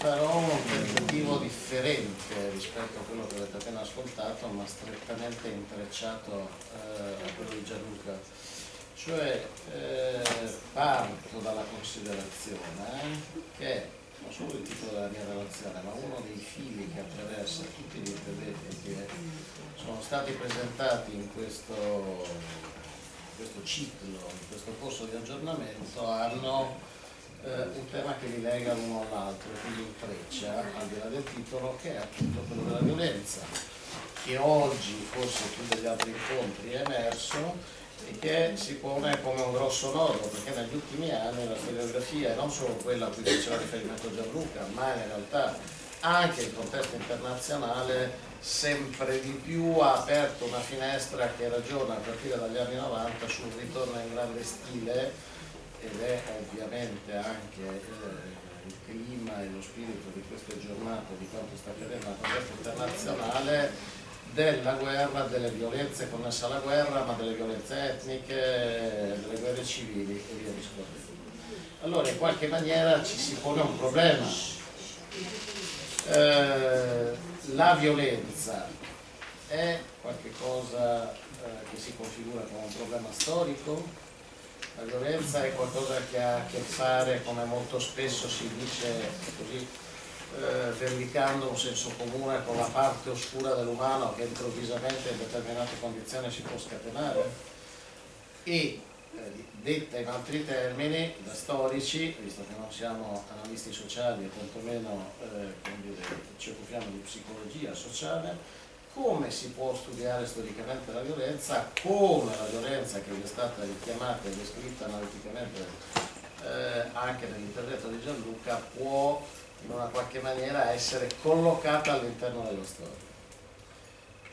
farò un tentativo differente rispetto a quello che avete appena ascoltato, ma strettamente intrecciato eh, a quello di Gianluca. Cioè eh, parto dalla considerazione che non solo il titolo della mia relazione, ma uno dei fili che attraversa tutti gli interventi che sono stati presentati in questo, in questo ciclo, in questo corso di aggiornamento, hanno eh, un tema che li lega l'uno all'altro, quindi intreccia, al di là del titolo, che è appunto quello della violenza, che oggi forse più degli altri incontri è emerso e che si pone come un grosso nodo, perché negli ultimi anni la storiografia, non solo quella a cui faceva riferimento Gianluca, ma in realtà anche il contesto internazionale sempre di più ha aperto una finestra che ragiona a partire dagli anni 90 sul ritorno in grande stile ed è ovviamente anche eh, il clima e lo spirito di queste giornate, di quanto sta accadendo nel contesto internazionale, della guerra, delle violenze connesse alla guerra, ma delle violenze etniche, delle guerre civili e via discorrendo. Allora in qualche maniera ci si pone un problema. Eh, la violenza è qualcosa eh, che si configura come un problema storico, la violenza è qualcosa che ha a che fare, come molto spesso si dice così, eh, verdicando un senso comune con la parte oscura dell'umano che improvvisamente in determinate condizioni si può scatenare. E eh, detta in altri termini da storici, visto che non siamo analisti sociali e tantomeno eh, ci occupiamo di psicologia sociale, come si può studiare storicamente la violenza, come la violenza che è stata richiamata e descritta analiticamente eh, anche nell'intervento di Gianluca può in una qualche maniera essere collocata all'interno della storia.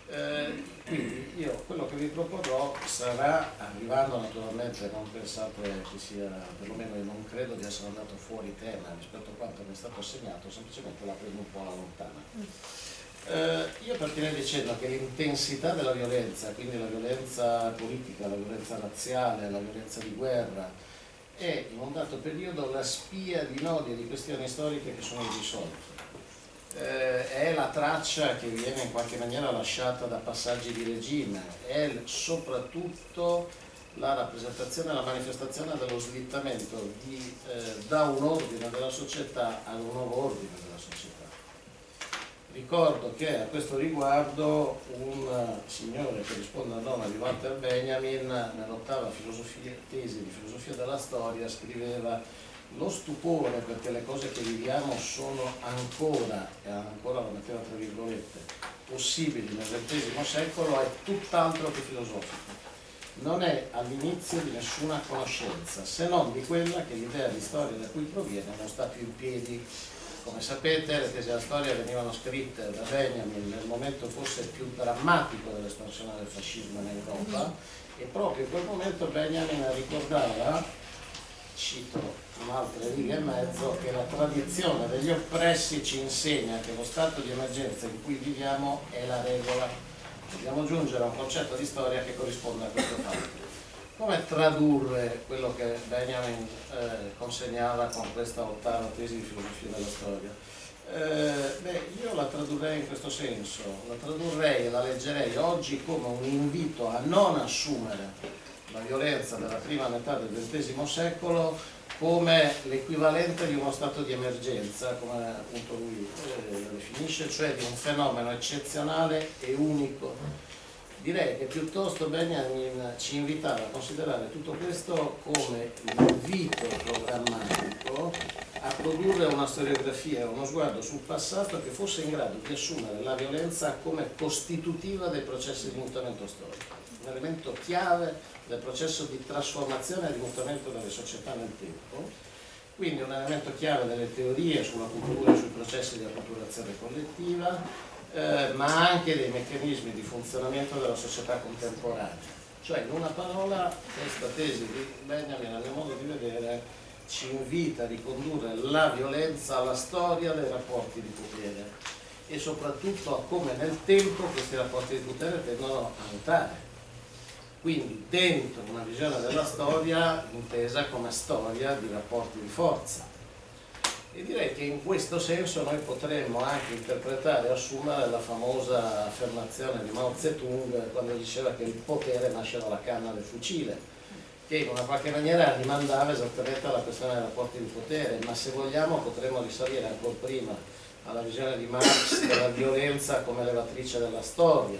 Eh, quindi io quello che vi proporrò sarà, arrivando naturalmente, non pensate che sia, perlomeno io non credo di essere andato fuori tema rispetto a quanto mi è stato assegnato, semplicemente la prendo un po' alla lontana. Eh, io partirei dicendo che l'intensità della violenza, quindi la violenza politica, la violenza razziale, la violenza di guerra, è in un dato periodo la spia di nodi e di questioni storiche che sono irrisolte. Eh, è la traccia che viene in qualche maniera lasciata da passaggi di regime, è soprattutto la rappresentazione la manifestazione dello slittamento di, eh, da un ordine della società ad un nuovo ordine. Ricordo che a questo riguardo un signore che risponde al nome di Walter Benjamin nell'ottava tesi di filosofia della storia scriveva lo stupore perché le cose che viviamo sono ancora, e ancora lo metteva tra virgolette, possibili nel XX secolo è tutt'altro che filosofico. Non è all'inizio di nessuna conoscenza, se non di quella che l'idea di storia da cui proviene non sta più in piedi come sapete le tesi della storia venivano scritte da Benjamin nel momento forse più drammatico dell'espansione del fascismo in Europa e proprio in quel momento Benjamin ricordava, cito un'altra riga e mezzo, che la tradizione degli oppressi ci insegna che lo stato di emergenza in cui viviamo è la regola. Dobbiamo giungere a un concetto di storia che corrisponde a questo fatto come tradurre quello che Benjamin eh, consegnava con questa ottava tesi di filosofia della storia? Eh, beh, io la tradurrei in questo senso, la tradurrei e la leggerei oggi come un invito a non assumere la violenza della prima metà del XX secolo come l'equivalente di uno stato di emergenza, come appunto lui eh, lo definisce, cioè di un fenomeno eccezionale e unico direi che piuttosto Benjamin ci invitava a considerare tutto questo come l'invito programmatico a produrre una storiografia, uno sguardo sul passato che fosse in grado di assumere la violenza come costitutiva dei processi di mutamento storico, un elemento chiave del processo di trasformazione e di mutamento delle società nel tempo, quindi un elemento chiave delle teorie sulla cultura e sui processi di acculturazione collettiva, eh, ma anche dei meccanismi di funzionamento della società contemporanea. Cioè, in una parola, questa tesi di Benjamin, a mio modo di vedere, ci invita a ricondurre la violenza alla storia dei rapporti di potere e soprattutto a come nel tempo questi rapporti di potere tendono a mutare. Quindi dentro una visione della storia intesa come storia di rapporti di forza E direi che in questo senso noi potremmo anche interpretare e assumere la famosa affermazione di Mao Zedong quando diceva che il potere nasce dalla canna del fucile, che in una qualche maniera rimandava esattamente alla questione dei rapporti di potere, ma se vogliamo potremmo risalire ancora prima alla visione di Marx della violenza come levatrice della storia,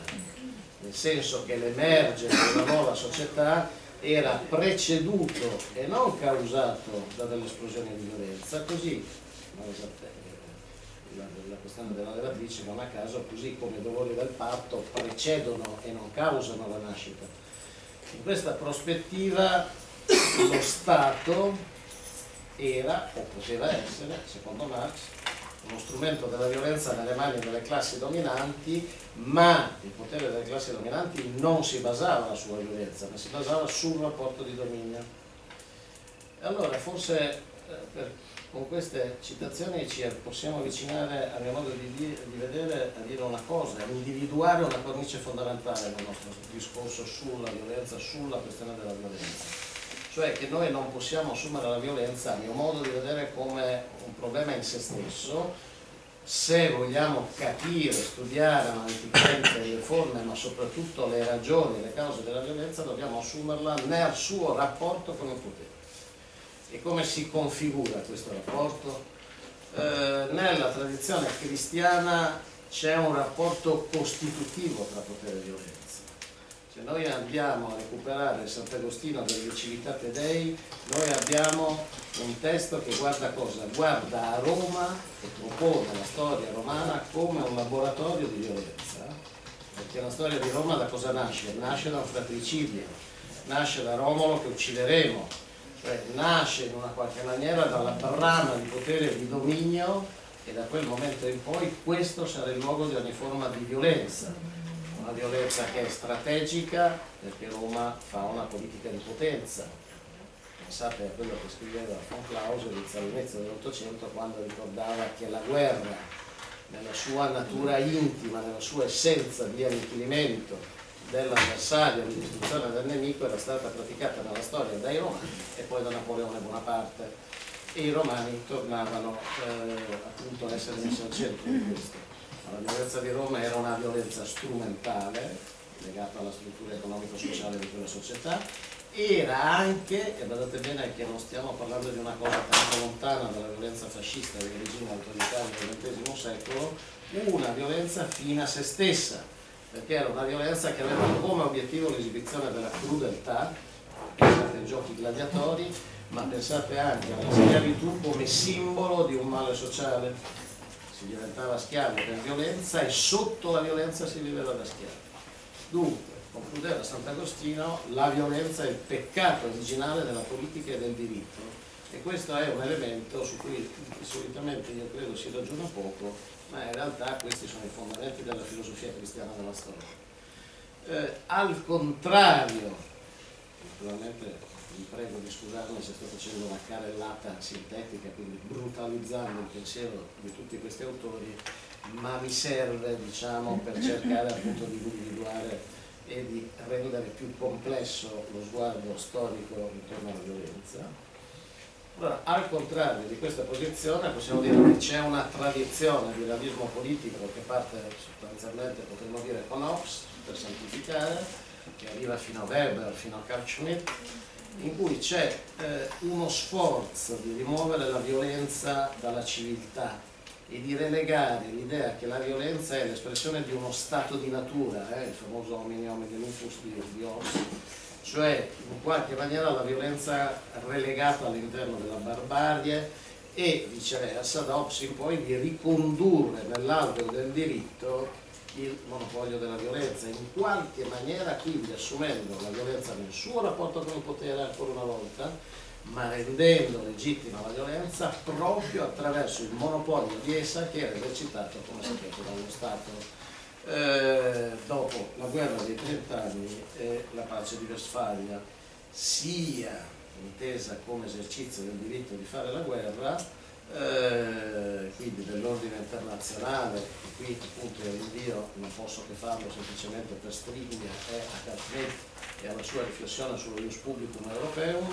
nel senso che l'emergere della nuova società era preceduto e non causato da delle esplosioni di violenza, così la, la questione della levatrice non a caso, così come i dolori del parto precedono e non causano la nascita. In questa prospettiva lo Stato era o poteva essere, secondo Marx, uno strumento della violenza nelle mani delle classi dominanti, ma il potere delle classi dominanti non si basava sulla violenza, ma si basava sul rapporto di dominio. Allora forse eh, con queste citazioni ci possiamo avvicinare, a mio modo di, dire, di vedere, a dire una cosa, a individuare una cornice fondamentale nel nostro discorso sulla violenza, sulla questione della violenza. Cioè che noi non possiamo assumere la violenza, a mio modo di vedere, come un problema in se stesso, se vogliamo capire, studiare analiticamente le forme, ma soprattutto le ragioni, le cause della violenza, dobbiamo assumerla nel suo rapporto con il potere. E come si configura questo rapporto? Eh, nella tradizione cristiana c'è un rapporto costitutivo tra potere e violenza. Se noi andiamo a recuperare Sant'Agostino delle Civitate Dei, noi abbiamo un testo che guarda cosa? Guarda a Roma e propone la storia romana come un laboratorio di violenza. Perché la storia di Roma da cosa nasce? Nasce da un fratricidio, nasce da Romolo che uccideremo, nasce in una qualche maniera dalla brama di potere e di dominio e da quel momento in poi questo sarà il luogo di ogni forma di violenza, una violenza che è strategica perché Roma fa una politica di potenza. Pensate a quello che scriveva von Clausewitz all'inizio dell'Ottocento quando ricordava che la guerra nella sua natura intima, nella sua essenza di annichilimento, dell'avversario, di distruzione del nemico era stata praticata nella storia dai Romani e poi da Napoleone Bonaparte. E i Romani tornavano eh, appunto a essere messi al centro di questo. La violenza di Roma era una violenza strumentale legata alla struttura economico-sociale di quella società, era anche, e guardate bene che non stiamo parlando di una cosa tanto lontana dalla violenza fascista dei regimi autoritari del XX secolo, una violenza fine a se stessa, perché era una violenza che aveva come obiettivo l'esibizione della crudeltà, pensate ai giochi gladiatori, ma pensate anche alla schiavitù come simbolo di un male sociale. Si diventava schiavi per violenza e sotto la violenza si viveva da schiavi. Dunque, concludeva Sant'Agostino, la violenza è il peccato originale della politica e del diritto e questo è un elemento su cui solitamente io credo si ragiona poco ma in realtà questi sono i fondamenti della filosofia cristiana della storia. Eh, al contrario, naturalmente vi prego di scusarmi se sto facendo una carellata sintetica, quindi brutalizzando il pensiero di tutti questi autori, ma mi serve diciamo, per cercare appunto di individuare e di rendere più complesso lo sguardo storico intorno alla violenza allora, al contrario di questa posizione possiamo dire che c'è una tradizione di realismo politico che parte sostanzialmente, potremmo dire, con Hobbes, per semplificare, che arriva fino a Weber, fino a Carl Schmitt, in cui c'è eh, uno sforzo di rimuovere la violenza dalla civiltà e di relegare l'idea che la violenza è l'espressione di uno stato di natura, eh, il famoso homini homini lupus di, di Hobbes, cioè in qualche maniera la violenza relegata all'interno della barbarie e viceversa da Hobbes poi di ricondurre nell'alveo del diritto il monopolio della violenza, in qualche maniera quindi assumendo la violenza nel suo rapporto con il potere ancora una volta, ma rendendo legittima la violenza proprio attraverso il monopolio di essa che era esercitato, come sapete, dallo Stato eh, dopo la guerra dei trent'anni e la pace di Westfalia, sia intesa come esercizio del diritto di fare la guerra, eh, quindi dell'ordine internazionale, e qui appunto il rinvio non posso che farlo semplicemente per Striglia e a Cartmet e alla sua riflessione sullo ius publicum europeum,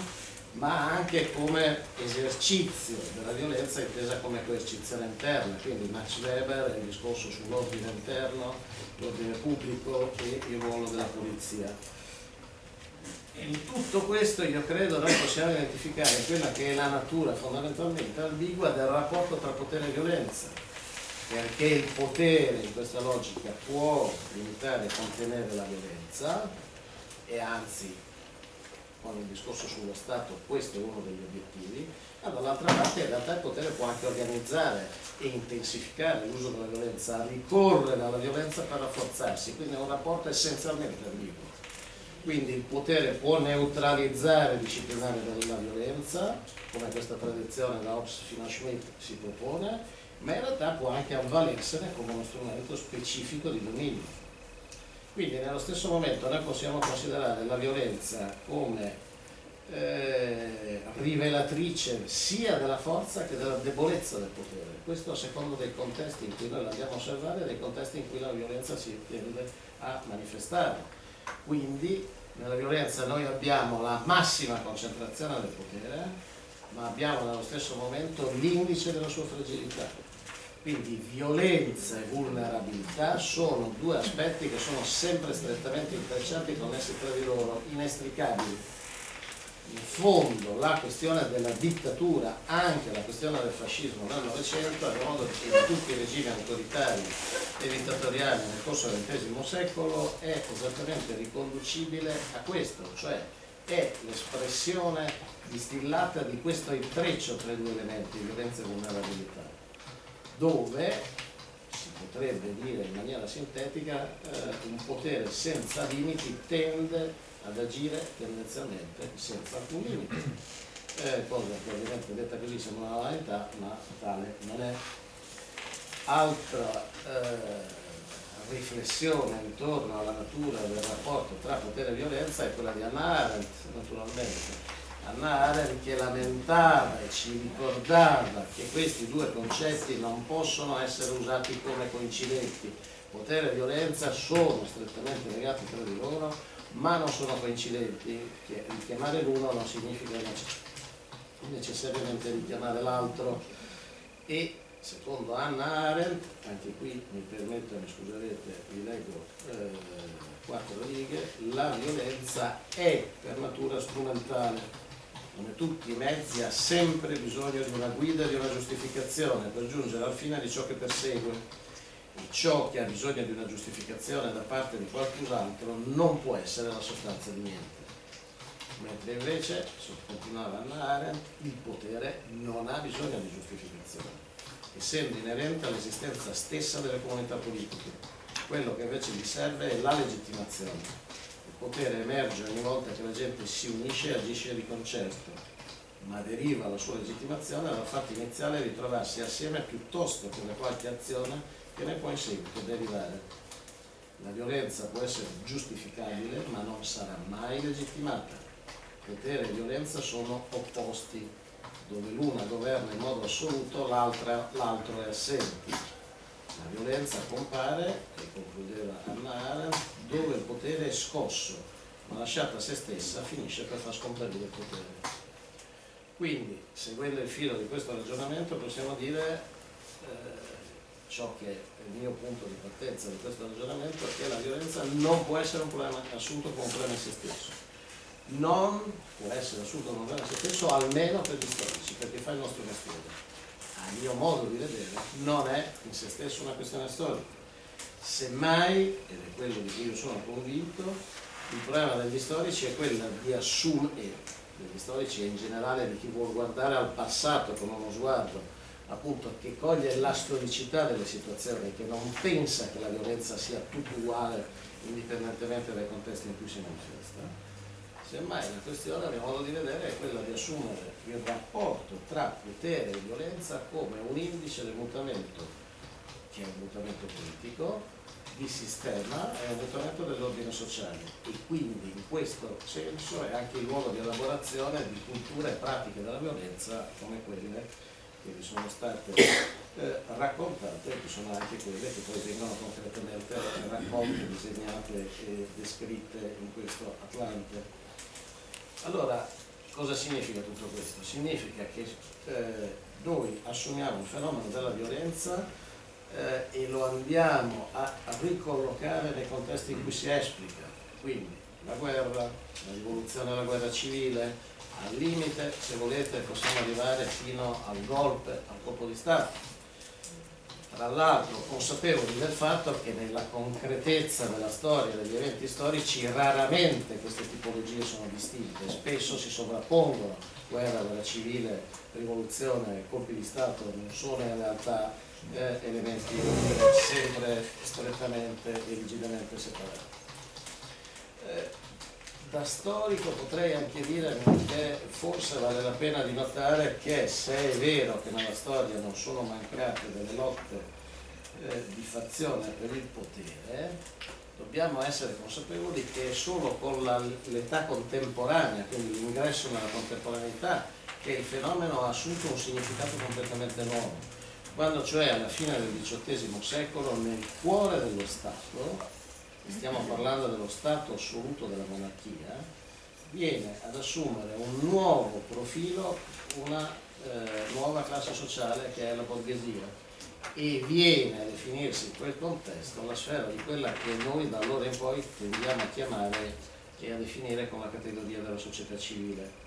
ma anche come esercizio della violenza intesa come coercizione interna, quindi Max Weber il discorso sull'ordine interno, l'ordine pubblico e il ruolo della polizia. In tutto questo io credo noi possiamo identificare quella che è la natura fondamentalmente ambigua del rapporto tra potere e violenza, perché il potere in questa logica può limitare e contenere la violenza e anzi con il discorso sullo Stato questo è uno degli obiettivi, ma dall'altra parte in realtà il potere può anche organizzare e intensificare l'uso della violenza, ricorrere alla violenza per rafforzarsi, quindi è un rapporto essenzialmente ambiguo. Quindi il potere può neutralizzare e disciplinare la violenza, come questa tradizione da Hobbes fino a Schmidt si propone, ma in realtà può anche avvalersene come uno strumento specifico di dominio. Quindi nello stesso momento noi possiamo considerare la violenza come eh, rivelatrice sia della forza che della debolezza del potere. Questo a secondo dei contesti in cui noi l'andiamo a osservare e dei contesti in cui la violenza si tende a manifestare. Quindi nella violenza noi abbiamo la massima concentrazione del potere, ma abbiamo nello stesso momento l'indice della sua fragilità quindi violenza e vulnerabilità sono due aspetti che sono sempre strettamente intrecciati e connessi tra di loro, inestricabili. In fondo la questione della dittatura, anche la questione del fascismo nel Novecento, a modo che tutti i regimi autoritari e dittatoriali nel corso del XX secolo è esattamente riconducibile a questo, cioè è l'espressione distillata di questo intreccio tra i due elementi, violenza e vulnerabilità dove si potrebbe dire in maniera sintetica eh, un potere senza limiti tende ad agire tendenzialmente senza alcun limite. Eh, cosa che ovviamente detta così sembra una vanità ma tale non è. Altra eh, riflessione intorno alla natura del rapporto tra potere e violenza è quella di Hannah Arendt naturalmente Anna Arendt che lamentava e ci ricordava che questi due concetti non possono essere usati come coincidenti. Potere e violenza sono strettamente legati tra di loro, ma non sono coincidenti. Richiamare l'uno non significa necessariamente richiamare l'altro. E secondo Anna Arendt, anche qui mi permetto, mi scuserete, vi leggo eh, quattro righe, la violenza è per natura strumentale come tutti i mezzi ha sempre bisogno di una guida e di una giustificazione per giungere al fine di ciò che persegue. E ciò che ha bisogno di una giustificazione da parte di qualcos'altro non può essere la sostanza di niente. Mentre invece, continuava Anna Arendt, il potere non ha bisogno di giustificazione essendo inerente all'esistenza stessa delle comunità politiche. Quello che invece gli serve è la legittimazione potere emerge ogni volta che la gente si unisce e agisce di concerto, ma deriva la sua legittimazione dal fatto iniziale di trovarsi assieme piuttosto che da qualche azione che ne può in seguito derivare. La violenza può essere giustificabile, ma non sarà mai legittimata. Potere e violenza sono opposti, dove l'una governa in modo assoluto, l'altro è assente. La violenza compare, e concludeva Anna Arendt, dove il potere è scosso, ma lasciata a se stessa finisce per far scomparire il potere. Quindi, seguendo il filo di questo ragionamento, possiamo dire eh, ciò che è il mio punto di partenza di questo ragionamento, che la violenza non può essere un problema assunto come un problema in se stesso. Non può essere assunto come un problema in se stesso, almeno per gli storici, perché fa il nostro mestiere. A mio modo di vedere, non è in se stesso una questione storica Semmai, ed è quello di cui io sono convinto, il problema degli storici è quello di assumere, degli storici e in generale di chi vuole guardare al passato con uno sguardo appunto che coglie la storicità delle situazioni, che non pensa che la violenza sia tutto uguale indipendentemente dai contesti in cui si manifesta. Semmai la questione, a mio modo di vedere, è quella di assumere il rapporto tra potere e violenza come un indice del mutamento, che è un mutamento politico, di sistema è un mutamento dell'ordine sociale e quindi in questo senso è anche il ruolo di elaborazione di culture e pratiche della violenza come quelle che vi sono state eh, raccontate che sono anche quelle che poi vengono concretamente raccolte, disegnate e descritte in questo Atlante. Allora, cosa significa tutto questo? Significa che eh, noi assumiamo il fenomeno della violenza eh, e lo andiamo a, a ricollocare nei contesti in cui si esplica. Quindi la guerra, la rivoluzione della guerra civile, al limite, se volete, possiamo arrivare fino al golpe, al colpo di Stato. Tra l'altro consapevoli del fatto che nella concretezza della storia, degli eventi storici, raramente queste tipologie sono distinte, spesso si sovrappongono, guerra, guerra civile, rivoluzione, colpi di Stato, non sono in realtà eh, elementi sempre strettamente e rigidamente separati. Eh, da storico potrei anche dire che forse vale la pena di notare che se è vero che nella storia non sono mancate delle lotte eh, di fazione per il potere, dobbiamo essere consapevoli che è solo con l'età contemporanea, quindi l'ingresso nella contemporaneità, che il fenomeno ha assunto un significato completamente nuovo. Quando cioè alla fine del XVIII secolo nel cuore dello Stato stiamo parlando dello stato assoluto della monarchia, viene ad assumere un nuovo profilo, una eh, nuova classe sociale che è la borghesia e viene a definirsi in quel contesto la sfera di quella che noi da allora in poi tendiamo a chiamare e a definire come categoria della società civile.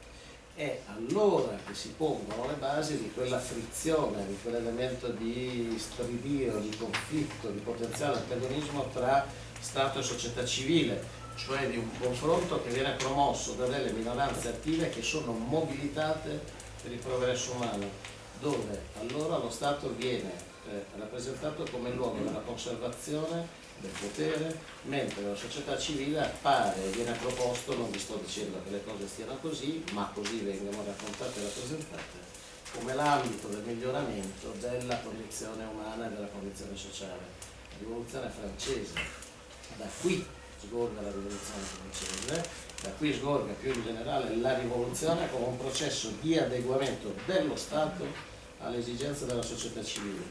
È allora che si pongono le basi di quella frizione, di quell'elemento di stridio, di conflitto, di potenziale antagonismo tra Stato e società civile, cioè di un confronto che viene promosso da delle minoranze attive che sono mobilitate per il progresso umano, dove allora lo Stato viene eh, rappresentato come luogo della conservazione del potere, mentre la società civile appare e viene proposto, non vi sto dicendo che le cose stiano così, ma così vengono raccontate e rappresentate, come l'ambito del miglioramento della condizione umana e della condizione sociale. La rivoluzione francese da qui sgorga la rivoluzione francese, da qui sgorga più in generale la rivoluzione come un processo di adeguamento dello Stato alle esigenze della società civile.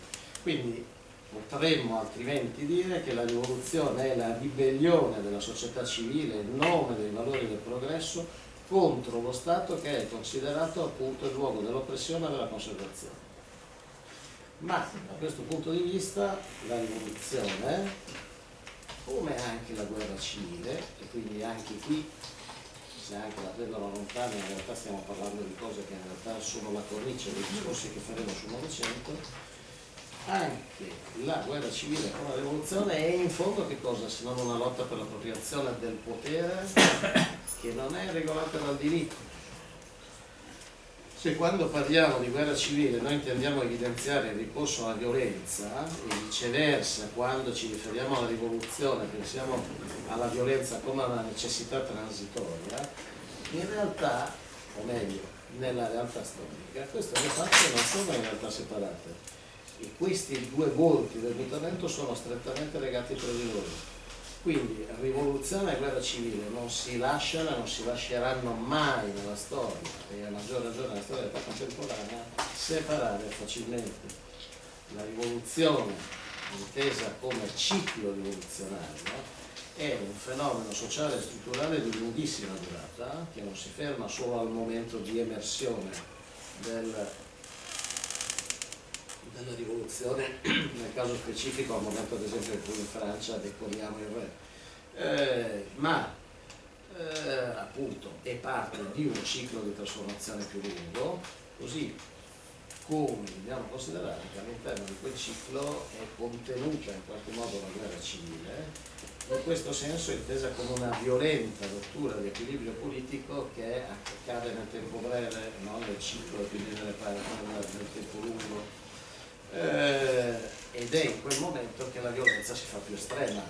Quindi potremmo altrimenti dire che la rivoluzione è la ribellione della società civile in nome dei valori del progresso contro lo Stato che è considerato appunto il luogo dell'oppressione e della conservazione. Ma da questo punto di vista la rivoluzione come anche la guerra civile, e quindi anche qui, se anche la prendono lontana, in realtà stiamo parlando di cose che in realtà sono la cornice dei discorsi che faremo sul Novecento, anche la guerra civile con la rivoluzione è in fondo che cosa se non una lotta per l'appropriazione del potere che non è regolata dal diritto se quando parliamo di guerra civile noi intendiamo evidenziare il ricorso alla violenza e viceversa quando ci riferiamo alla rivoluzione pensiamo alla violenza come a una necessità transitoria, in realtà, o meglio, nella realtà storica, queste due parti non sono in realtà separate. E questi due volti del mutamento sono strettamente legati tra di loro quindi rivoluzione e guerra civile non si lasciano e non si lasceranno mai nella storia, e a maggior ragione nella storia dell'età contemporanea, separare facilmente la rivoluzione intesa come ciclo rivoluzionario è un fenomeno sociale e strutturale di lunghissima durata che non si ferma solo al momento di emersione del della rivoluzione, nel caso specifico al momento ad esempio in cui in Francia decoriamo il re, eh, ma eh, appunto è parte di un ciclo di trasformazione più lungo, così come dobbiamo considerare che all'interno di quel ciclo è contenuta in qualche modo la guerra civile, in questo senso intesa come una violenta rottura di equilibrio politico che accade nel tempo breve, non nel ciclo quindi nel tempo lungo eh, ed è in quel momento che la violenza si fa più estrema,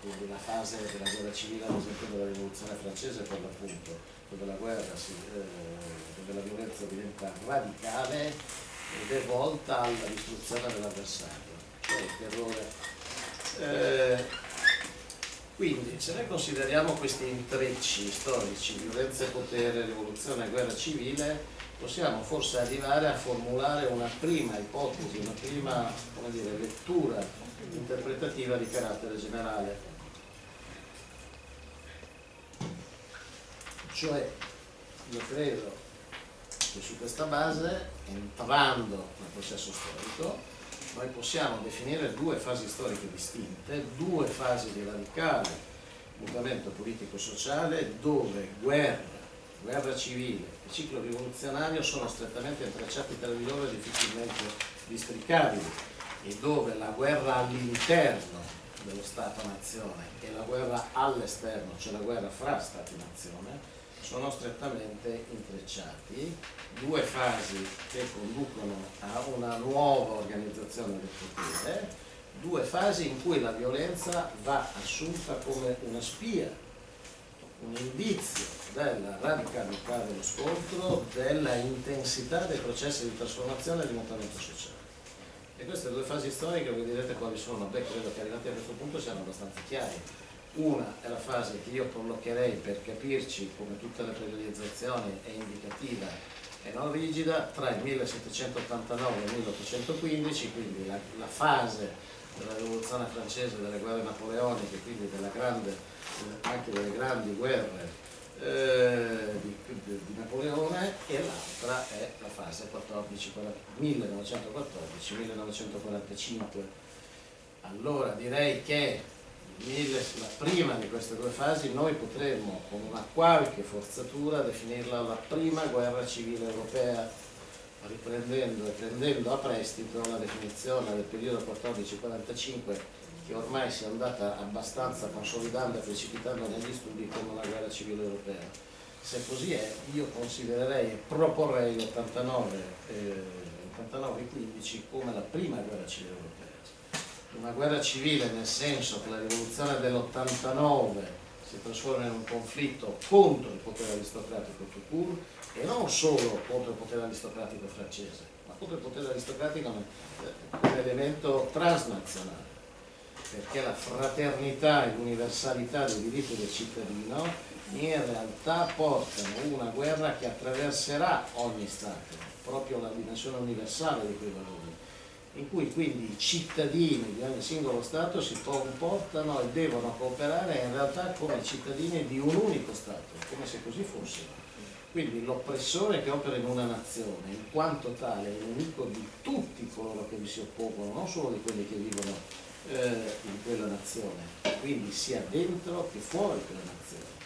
quindi la fase della guerra civile, ad esempio della rivoluzione francese per l'appunto, dove la guerra, si, eh, dove la violenza diventa radicale ed è volta alla distruzione dell'avversario, cioè il terrore. Eh, quindi se noi consideriamo questi intrecci storici, violenza e potere, rivoluzione e guerra civile, possiamo forse arrivare a formulare una prima ipotesi, una prima dire, lettura interpretativa di carattere generale. Cioè, io credo E su questa base, entrando nel processo storico, noi possiamo definire due fasi storiche distinte, due fasi di radicale mutamento politico-sociale dove guerra, guerra civile e ciclo rivoluzionario sono strettamente intrecciati tra di loro e difficilmente districabili e dove la guerra all'interno dello Stato-nazione e la guerra all'esterno, cioè la guerra fra Stati-nazione, sono strettamente intrecciati, due fasi che conducono a una nuova organizzazione del potere, due fasi in cui la violenza va assunta come una spia, un indizio della radicalità dello scontro, della intensità dei processi di trasformazione e di mutamento sociale. E queste due fasi storiche, voi direte quali sono, beh credo che arrivati a questo punto siano abbastanza chiari. Una è la fase che io collocherei per capirci come tutte le priorizzazioni è indicativa e non rigida tra il 1789 e il 1815, quindi la, la fase della rivoluzione francese, delle guerre napoleoniche, quindi grande, anche delle grandi guerre eh, di, di, Napoleone e l'altra è la fase 1914-1945. Allora direi che la prima di queste due fasi noi potremmo con una qualche forzatura definirla la prima guerra civile europea riprendendo e prendendo a prestito la definizione del periodo 14-45 che ormai si è andata abbastanza consolidando e precipitando negli studi come una guerra civile europea. Se così è, io considererei e proporrei l'89 eh, 15 come la prima guerra civile europea. Una guerra civile nel senso che la rivoluzione dell'89 si trasforma in un conflitto contro il potere aristocratico court e non solo contro il potere aristocratico francese, ma contro il potere aristocratico come elemento transnazionale, perché la fraternità e l'universalità dei diritti del cittadino in realtà portano una guerra che attraverserà ogni Stato, proprio la dimensione universale di quei valori in cui quindi i cittadini di ogni singolo Stato si comportano e devono cooperare in realtà come cittadini di un unico Stato, come se così fossero. Quindi l'oppressore che opera in una nazione, in quanto tale, è nemico di tutti coloro che vi si oppongono, non solo di quelli che vivono eh, in quella nazione, quindi sia dentro che fuori quella nazione.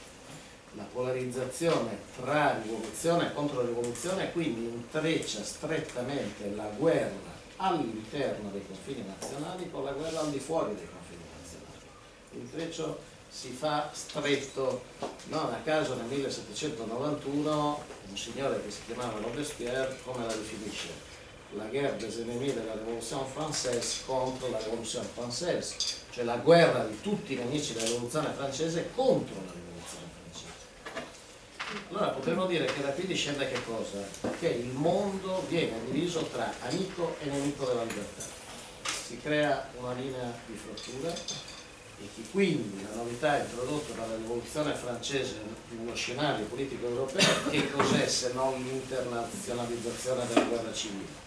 La polarizzazione tra rivoluzione e controrivoluzione quindi intreccia strettamente la guerra all'interno dei confini nazionali con la guerra al di fuori dei confini nazionali. L'intreccio si fa stretto, non a caso nel 1791 un signore che si chiamava Robespierre come la definisce? La guerra des ennemis della Révolution française contro la Révolution française, cioè la guerra di tutti i nemici della rivoluzione francese contro la rivoluzione francese. Allora potremmo dire che da qui discende che cosa? Che il mondo viene diviso tra amico e nemico della libertà. Si crea una linea di frattura e che quindi la novità introdotta dalla rivoluzione francese nello scenario politico europeo che cos'è se non l'internazionalizzazione della guerra civile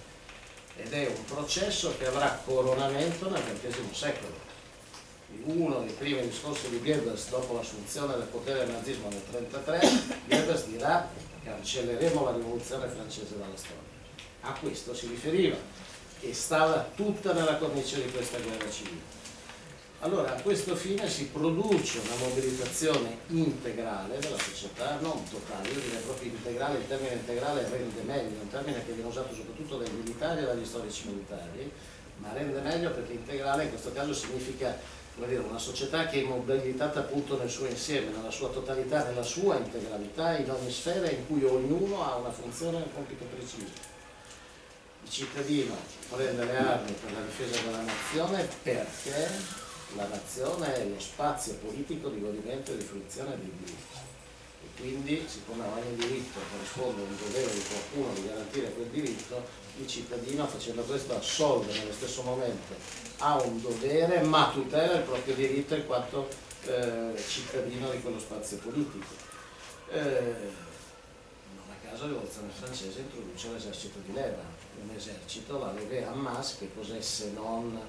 ed è un processo che avrà coronamento nel XX secolo. Uno dei primi discorsi di Goebbels dopo l'assunzione del potere del nazismo nel 1933 Goebbels dirà cancelleremo la rivoluzione francese dalla storia a questo si riferiva e stava tutta nella cornice di questa guerra civile allora a questo fine si produce una mobilitazione integrale della società, non totale, io direi proprio integrale, il termine integrale rende meglio, è un termine che viene usato soprattutto dai militari e dagli storici militari, ma rende meglio perché integrale in questo caso significa dire, una società che è mobilitata appunto nel suo insieme, nella sua totalità, nella sua integralità, in ogni sfera in cui ognuno ha una funzione e un compito preciso. Il cittadino prende le armi per la difesa della nazione perché la nazione è lo spazio politico di godimento e di fruizione dei diritti e quindi siccome a ogni diritto corrisponde un dovere di qualcuno di garantire quel diritto il cittadino facendo questo assolve nello stesso momento ha un dovere ma tutela il proprio diritto in quanto eh, cittadino di quello spazio politico. Eh, non a caso la rivoluzione francese introduce l'esercito di leva un esercito, la leve en masse che cos'è se non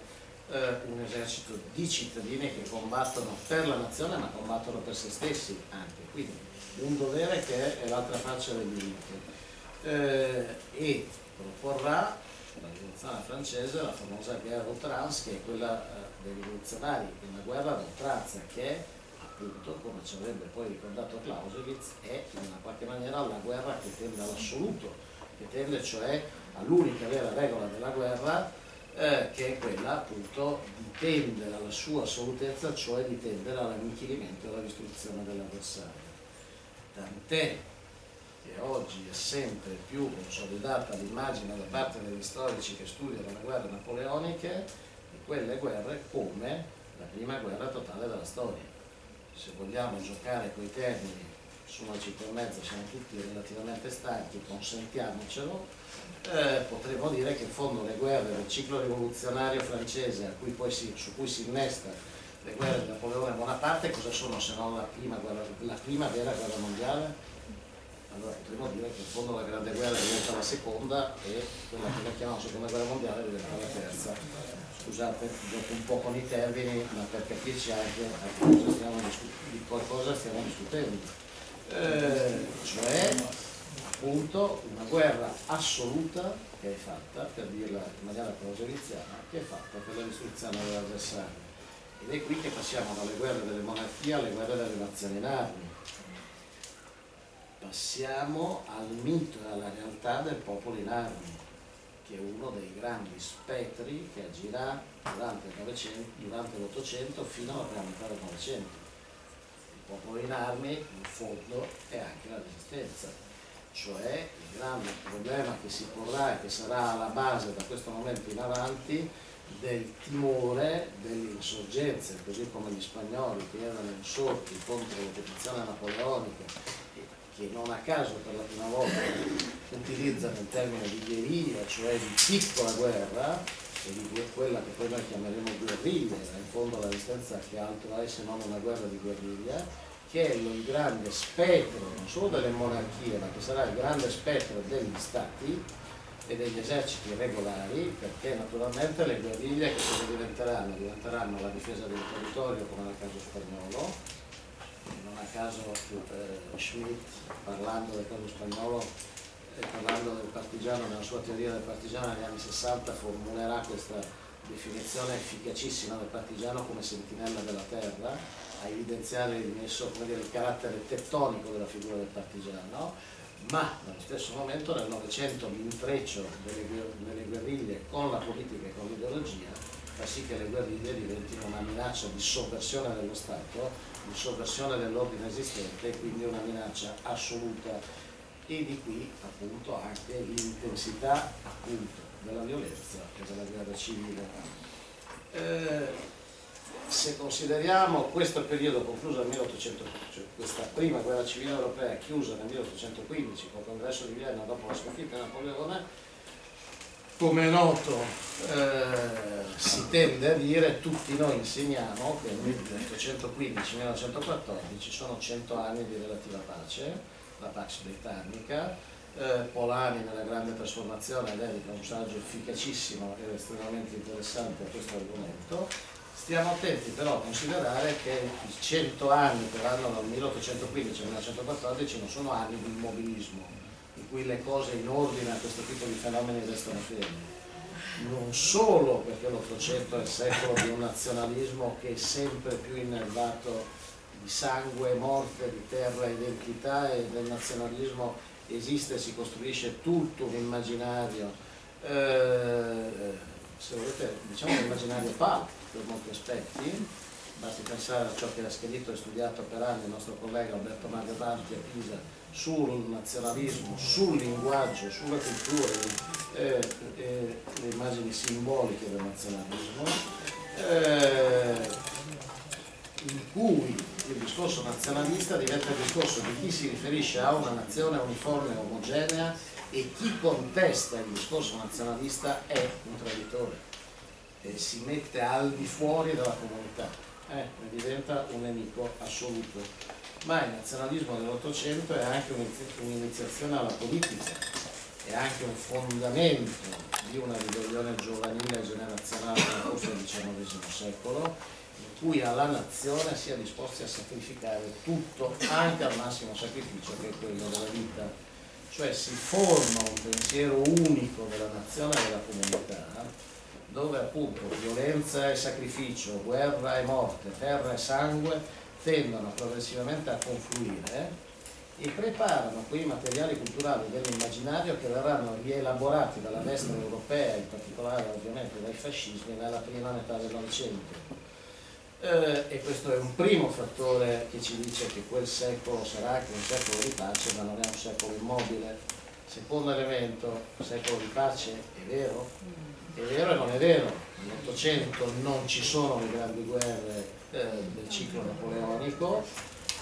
un esercito di cittadini che combattono per la nazione ma combattono per se stessi anche, quindi un dovere che è l'altra faccia del diritto. eh, e proporrà la rivoluzione francese la famosa guerra d'outrance che è quella eh, dei rivoluzionari, una guerra d'oltranza che appunto, come ci avrebbe poi ricordato Clausewitz, è in una qualche maniera la guerra che tende all'assoluto, che tende cioè all'unica vera regola della guerra eh, che è quella appunto di tendere alla sua assolutezza, cioè di tendere all'annichilimento e alla distruzione dell'avversario. Tant'è che oggi è sempre più consolidata l'immagine da parte degli storici che studiano le guerre napoleoniche di quelle guerre come la prima guerra totale della storia. Se vogliamo giocare coi termini su una 5 e mezza siamo tutti relativamente stanchi, consentiamocelo, eh, potremmo dire che in fondo le guerre del ciclo rivoluzionario francese cui si, su cui si innesta le guerre di Napoleone Bonaparte cosa sono se non la prima, guerra, la prima vera guerra mondiale? allora potremmo dire che in fondo la grande guerra diventa la seconda e quella che noi chiamiamo seconda guerra mondiale diventa la terza. Scusate, gioco un po' con i termini, ma per capirci anche di qualcosa stiamo discutendo. Eh, cioè, appunto, una guerra assoluta che è fatta, per dirla in maniera proseliziana, che è fatta per la distruzione dell'avversario. Ed è qui che passiamo dalle guerre delle monarchie alle guerre delle nazioni in armi passiamo al mito e alla realtà del popolo in armi, che è uno dei grandi spettri che agirà durante l'Ottocento fino alla prima metà del Novecento. Popolo in fondo, è anche la resistenza, cioè il grande problema che si porrà e che sarà alla base da questo momento in avanti del timore delle insorgenze, così come gli spagnoli che erano insorti contro l'opposizione napoleonica che non a caso per la prima volta utilizzano il termine di guerriglia, cioè di piccola guerra, di quella che poi noi chiameremo guerriglia, in fondo la resistenza che altro è se non una guerra di guerriglia, che è il grande spettro non solo delle monarchie, ma che sarà il grande spettro degli stati e degli eserciti regolari, perché naturalmente le guerriglie che cosa diventeranno? Diventeranno la difesa del territorio, come nel caso spagnolo, non a caso eh, Schmidt parlando del caso spagnolo e parlando del partigiano nella sua teoria del partigiano negli anni 60 formulerà questa definizione efficacissima del partigiano come sentinella della terra a evidenziare il, messo, dire, il carattere tettonico della figura del partigiano ma nello stesso momento nel Novecento l'intreccio delle, delle guerriglie con la politica e con l'ideologia fa sì che le guerriglie diventino una minaccia di sovversione dello Stato di sovversione dell'ordine esistente e quindi una minaccia assoluta e di qui appunto anche l'intensità della violenza e della guerra civile. Eh, se consideriamo questo periodo concluso nel 1800, cioè questa prima guerra civile europea chiusa nel 1815 con il congresso di Vienna dopo la sconfitta di Napoleone, come è noto eh, si tende a dire, tutti noi insegniamo che nel 1815-1914 sono 100 anni di relativa pace, la Pax Britannica, eh, Polani nella grande trasformazione dedica un saggio efficacissimo ed estremamente interessante a questo argomento. Stiamo attenti però a considerare che i 100 anni che vanno dal 1815 al 1914 non sono anni di immobilismo, cui le cose in ordine a questo tipo di fenomeni restano fermi. Non solo perché l'Ottocento è il secolo di un nazionalismo che è sempre più innervato di sangue, morte, di terra, identità e del nazionalismo esiste si costruisce tutto un immaginario, eh, se volete diciamo un immaginario pulp per molti aspetti, basti pensare a ciò che ha scritto e studiato per anni il nostro collega Alberto Mario Banti a Pisa sul nazionalismo, sul linguaggio, sulla cultura, eh, eh, le immagini simboliche del nazionalismo, eh, in cui il discorso nazionalista diventa il discorso di chi si riferisce a una nazione uniforme e omogenea e chi contesta il discorso nazionalista è un traditore e si mette al di fuori della comunità. Eh, e diventa un nemico assoluto. Ma il nazionalismo dell'Ottocento è anche un'iniziazione alla politica, è anche un fondamento di una ribellione giovanile generazionale nel corso del XIX secolo, in cui alla nazione si è disposti a sacrificare tutto, anche al massimo sacrificio che è quello della vita. cioè si forma un pensiero unico della nazione e della comunità, dove appunto violenza e sacrificio, guerra e morte, terra e sangue tendono progressivamente a confluire e preparano quei materiali culturali dell'immaginario che verranno rielaborati dalla destra europea, in particolare ovviamente dai fascismi, nella prima metà del Novecento. Eh, e questo è un primo fattore che ci dice che quel secolo sarà anche un secolo di pace, ma non è un secolo immobile. Secondo elemento, secolo di pace è vero? È vero e non è vero. Nell'Ottocento non ci sono le grandi guerre eh, del ciclo napoleonico,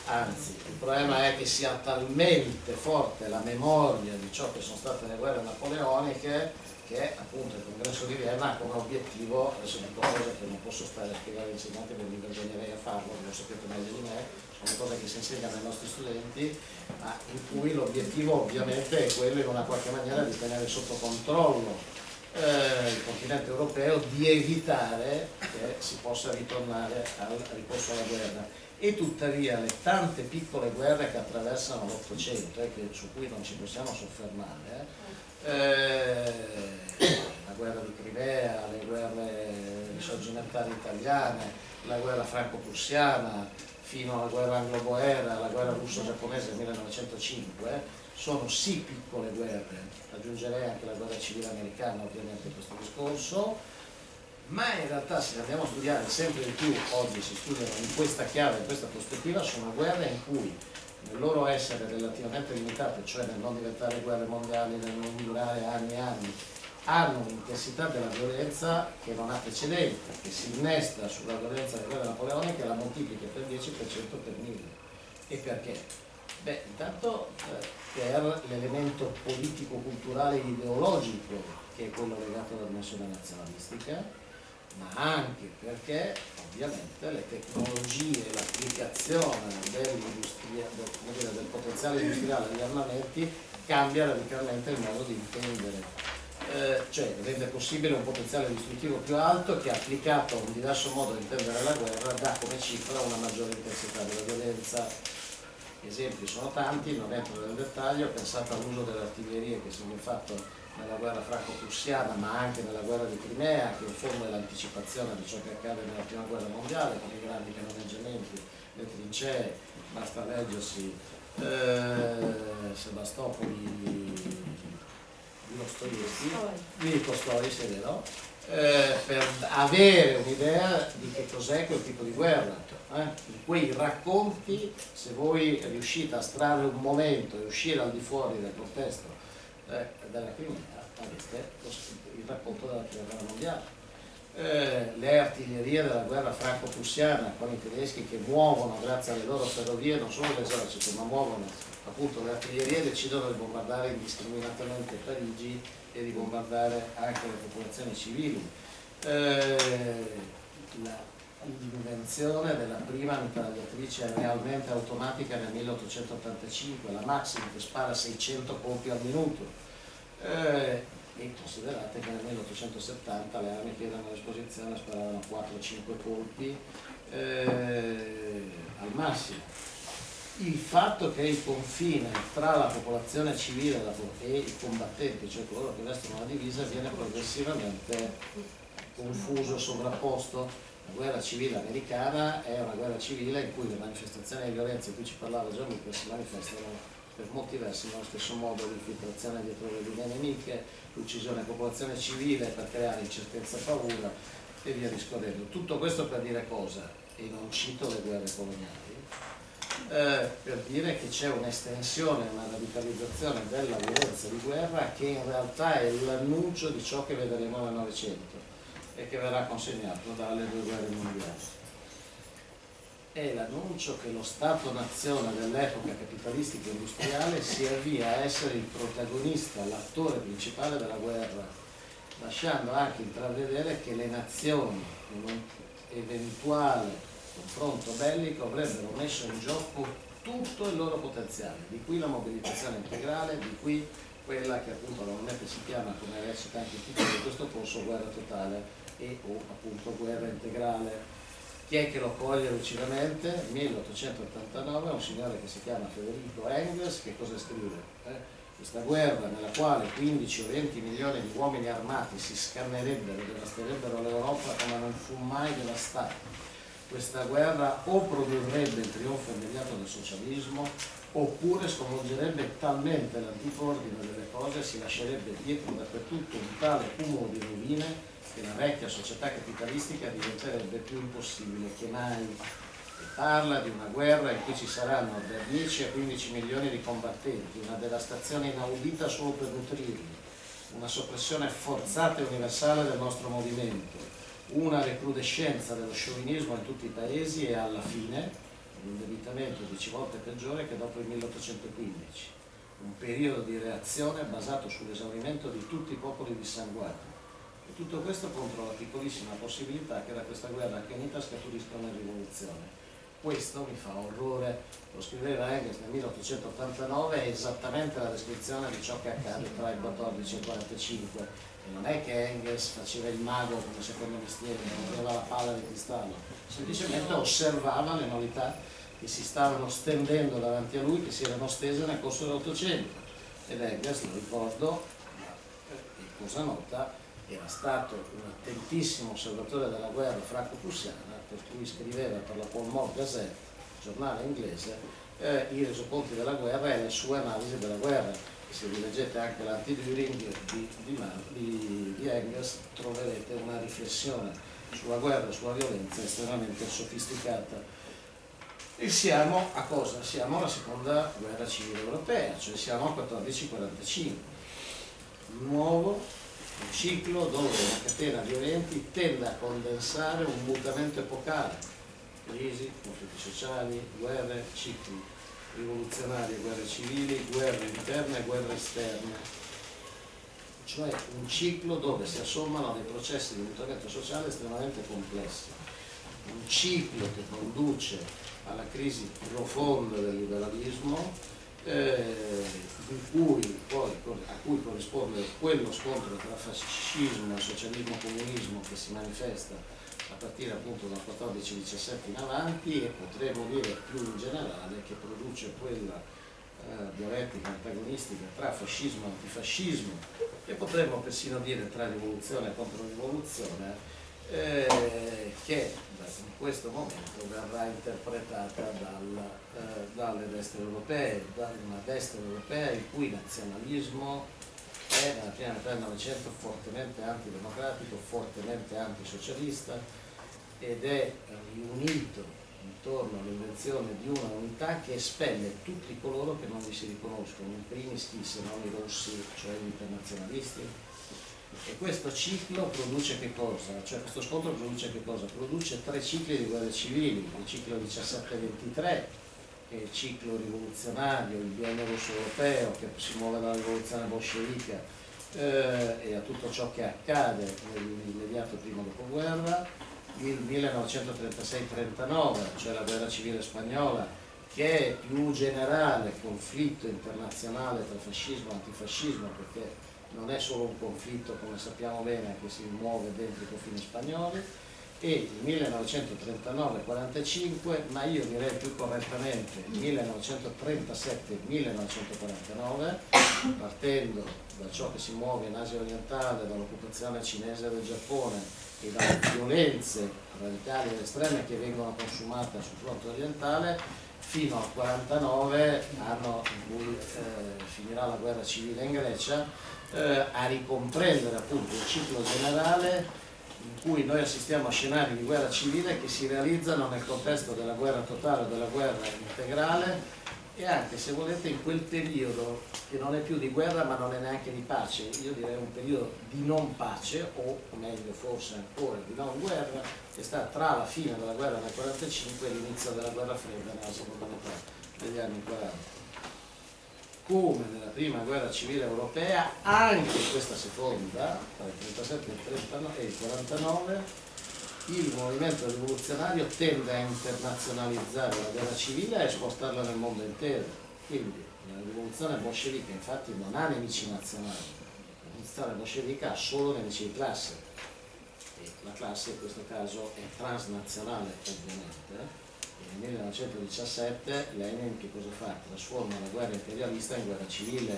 anzi il problema è che sia talmente forte la memoria di ciò che sono state le guerre napoleoniche che appunto il congresso di Vienna ha come obiettivo, adesso dico cose che non posso stare a spiegare agli insegnanti perché mi vergognerei a farlo, lo sapete meglio di me, sono cose che si insegnano ai nostri studenti, ma in cui l'obiettivo ovviamente è quello in una qualche maniera di tenere sotto controllo eh, il continente europeo, di evitare che si possa ritornare al ricorso alla guerra. E tuttavia le tante piccole guerre che attraversano l'Ottocento e eh, su cui non ci possiamo soffermare, eh, la guerra di Crimea, le guerre risorgimentali italiane, la guerra franco-prussiana, fino alla guerra anglo-boera, la guerra russo-giapponese del 1905, sono sì piccole guerre, aggiungerei anche la guerra civile americana ovviamente a questo discorso, ma in realtà se andiamo a studiare sempre di più, oggi si studiano in questa chiave, in questa prospettiva, sono guerre in cui nel loro essere relativamente limitate, cioè nel non diventare guerre mondiali, nel non durare anni e anni, hanno un'intensità della violenza che non ha precedenti, che si innesta sulla violenza delle guerre napoleoniche e la moltiplica per 10% per 1000. E perché? Beh, intanto eh, per l'elemento politico-culturale ideologico che è quello legato alla dimensione nazionalistica, ma anche perché ovviamente le tecnologie, l'applicazione del, del, potenziale industriale degli armamenti cambia radicalmente il modo di intendere. Eh, cioè rende possibile un potenziale distruttivo più alto che applicato a un diverso modo di intendere la guerra dà come cifra una maggiore intensità della violenza. Esempi sono tanti, non entro nel dettaglio, pensate all'uso delle artiglierie che sono fatto nella guerra franco-prussiana ma anche nella guerra di Crimea che in fondo è l'anticipazione di ciò che accade nella prima guerra mondiale con i grandi cannoneggiamenti, le trincee, basta leggersi eh, Sebastopoli di Dostoevsky, di Dostoevsky, è vero? Eh, per avere un'idea di che cos'è quel tipo di guerra. Eh? In quei racconti, se voi riuscite a strarre un momento e uscire al di fuori del contesto eh, della Crimea avete il racconto della prima guerra mondiale. Eh, le artiglierie della guerra franco-prussiana con i tedeschi che muovono grazie alle loro ferrovie non solo l'esercito ma muovono appunto le artiglierie decidono di bombardare indiscriminatamente Parigi e di bombardare anche le popolazioni civili. Eh, l'invenzione della prima mitragliatrice realmente automatica nel 1885, la Maxim che spara 600 colpi al minuto. Eh, e considerate che nel 1870 le armi che erano a sparavano 4-5 colpi eh, al massimo. Il fatto che il confine tra la popolazione civile e i combattenti, cioè coloro che vestono la divisa, viene progressivamente confuso, sovrapposto la guerra civile americana è una guerra civile in cui le manifestazioni le violenze di cui ci parlava Gianluca si manifestano per molti versi nello stesso modo l'infiltrazione dietro le linee nemiche, l'uccisione della popolazione civile per creare incertezza e paura e via discorrendo. Tutto questo per dire cosa? E non cito le guerre coloniali, eh, per dire che c'è un'estensione, una radicalizzazione della violenza di guerra che in realtà è l'annuncio di ciò che vedremo nel Novecento e che verrà consegnato dalle due guerre mondiali. È l'annuncio che lo Stato-nazione dell'epoca capitalistica industriale si avvia a essere il protagonista, l'attore principale della guerra, lasciando anche intravedere che le nazioni in un eventuale confronto bellico avrebbero messo in gioco tutto il loro potenziale, di qui la mobilitazione integrale, di qui quella che appunto normalmente si chiama, come recita anche il titolo di questo corso, guerra totale e o appunto guerra integrale. Chi è che lo coglie lucidamente? Nel 1889 un signore che si chiama Federico Engels, che cosa scrive? Eh? questa guerra nella quale 15 o 20 milioni di uomini armati si scannerebbero, devasterebbero l'Europa come non fu mai devastata. Questa guerra o produrrebbe il trionfo immediato del socialismo oppure sconvolgerebbe talmente l'antipordine delle cose e si lascerebbe dietro dappertutto un tale cumulo di rovine che la vecchia società capitalistica diventerebbe più impossibile che mai. E parla di una guerra in cui ci saranno da 10 a 15 milioni di combattenti, una devastazione inaudita solo per nutrirli, una soppressione forzata e universale del nostro movimento, una recrudescenza dello sciovinismo in tutti i paesi e alla fine un indebitamento 10 volte peggiore che dopo il 1815, un periodo di reazione basato sull'esaurimento di tutti i popoli dissanguati e tutto questo contro la piccolissima possibilità che da questa guerra accanita scaturisca una rivoluzione. Questo mi fa orrore, lo scriveva Engels nel 1889, è esattamente la descrizione di ciò che accade tra il 14 e il 45. E non è che Engels faceva il mago come secondo mestiere, non aveva la palla di cristallo, semplicemente osservava le novità che si stavano stendendo davanti a lui, che si erano stese nel corso dell'Ottocento. Ed Engels, lo ricordo, cosa nota, era stato un attentissimo osservatore della guerra franco-prussiana, per cui scriveva per la Paul Mort Gazette, giornale inglese, eh, i resoconti della guerra e le sue analisi della guerra. Se vi leggete anche l'anti-Düring di, di, di, di Engels troverete una riflessione sulla guerra e sulla violenza estremamente sofisticata. E siamo a cosa? Siamo alla seconda guerra civile europea, cioè siamo al 1445. Nuovo un ciclo dove una catena di eventi tende a condensare un mutamento epocale, crisi, conflitti sociali, guerre, cicli rivoluzionari, guerre civili, guerre interne e guerre esterne. Cioè un ciclo dove si assommano dei processi di mutamento sociale estremamente complessi. Un ciclo che conduce alla crisi profonda del liberalismo, eh, cui poi, a cui corrisponde quello scontro tra fascismo e socialismo-comunismo che si manifesta a partire appunto dal 14-17 in avanti e potremmo dire più in generale che produce quella eh, dialettica antagonistica tra fascismo e antifascismo e potremmo persino dire tra rivoluzione e controrivoluzione eh, che in questo momento verrà interpretata dal, eh, dalle destre europee, da una destra europea il cui nazionalismo è nella prima metà del Novecento fortemente antidemocratico, fortemente antisocialista ed è riunito intorno all'invenzione di una unità che espelle tutti coloro che non vi si riconoscono, in primis chi se non i rossi, cioè gli internazionalisti, e questo ciclo produce che cosa? Cioè questo scontro produce che cosa? Produce tre cicli di guerre civili, il ciclo 17-23, che è il ciclo rivoluzionario, il biennio russo europeo che si muove dalla rivoluzione bolscevica eh, e a tutto ciò che accade nell'immediato primo dopoguerra, il 1936-39, cioè la guerra civile spagnola, che è più generale conflitto internazionale tra fascismo e antifascismo, perché non è solo un conflitto, come sappiamo bene, che si muove dentro i confini spagnoli, e il 1939-45, ma io direi più correttamente il 1937-1949, partendo da ciò che si muove in Asia orientale, dall'occupazione cinese del Giappone e dalle violenze radicali ed estreme che vengono consumate sul fronte orientale, fino al 49, anno in cui eh, finirà la guerra civile in Grecia, eh, a ricomprendere appunto il ciclo generale in cui noi assistiamo a scenari di guerra civile che si realizzano nel contesto della guerra totale, della guerra integrale e anche se volete in quel periodo che non è più di guerra ma non è neanche di pace, io direi un periodo di non pace o meglio forse ancora di non guerra che sta tra la fine della guerra del 45 e l'inizio della guerra fredda nella seconda metà degli anni 40 come nella prima guerra civile europea, anche in questa seconda, tra il 37 e il 49, il movimento rivoluzionario tende a internazionalizzare la guerra civile e a esportarla nel mondo intero. Quindi la rivoluzione bolscevica infatti non ha nemici nazionali, la rivoluzione bolscevica ha solo nemici di classe. E la classe in questo caso è transnazionale ovviamente nel 1917 Lenin che cosa fa? Trasforma la guerra imperialista in guerra civile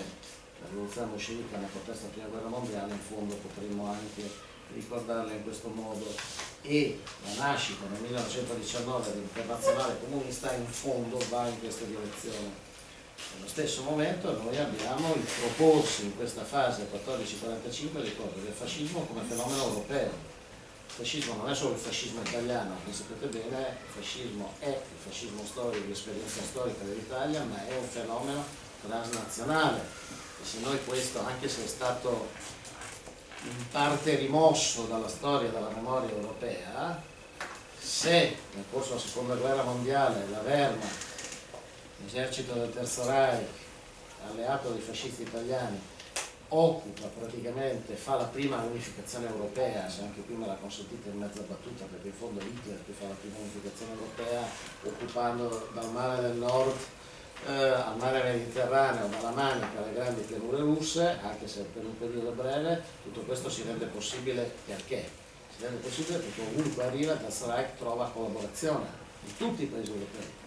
la rivoluzione bolscevica nel contesto della prima guerra mondiale, in fondo potremmo anche ricordarla in questo modo e la nascita nel 1919 dell'internazionale comunista in fondo va in questa direzione. Nello stesso momento noi abbiamo il proporsi in questa fase 14-45 ricordo del fascismo come fenomeno europeo. Il fascismo non è solo il fascismo italiano, come sapete bene, il fascismo è il fascismo storico, l'esperienza storica dell'Italia, ma è un fenomeno transnazionale. E se noi questo, anche se è stato in parte rimosso dalla storia, dalla memoria europea, se nel corso della seconda guerra mondiale la Wehrmacht, l'esercito del Terzo Reich, alleato dei fascisti italiani, occupa praticamente, fa la prima unificazione europea, se anche me l'ha consentita in mezza battuta, perché in fondo Hitler che fa la prima unificazione europea, occupando dal mare del nord eh, al mare Mediterraneo, dalla Manica alle grandi pianure russe, anche se per un periodo breve, tutto questo si rende possibile perché? Si rende possibile perché ovunque arriva il Reich trova collaborazione in tutti i paesi europei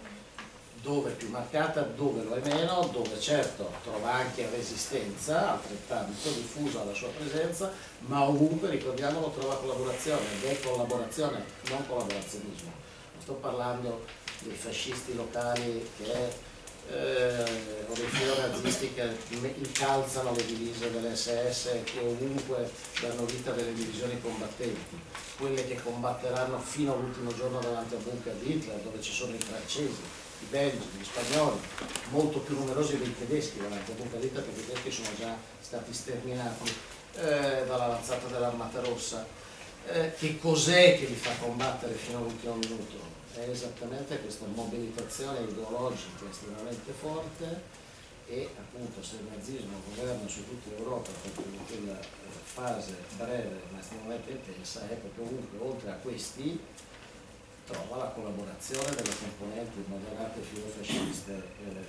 dove è più marcata, dove lo è meno, dove certo trova anche resistenza, altrettanto diffusa la sua presenza, ma ovunque, ricordiamolo, trova collaborazione ed è collaborazione, non collaborazionismo. Non sto parlando dei fascisti locali che eh, o dei neonazisti che incalzano le divise dell'SS che ovunque danno vita delle divisioni combattenti, quelle che combatteranno fino all'ultimo giorno davanti al bunker di Hitler, dove ci sono i francesi, i belgi, gli spagnoli, molto più numerosi dei tedeschi bunker di Hitler, perché i tedeschi sono già stati sterminati eh, dalla lanciata dell'Armata Rossa. Eh, che cos'è che li fa combattere fino all'ultimo minuto? è esattamente questa mobilitazione ideologica estremamente forte e appunto se il nazismo governa su tutta Europa per quella eh, fase breve ma estremamente intensa è proprio ovunque oltre a questi trova la collaborazione delle componenti moderate filofasciste eh,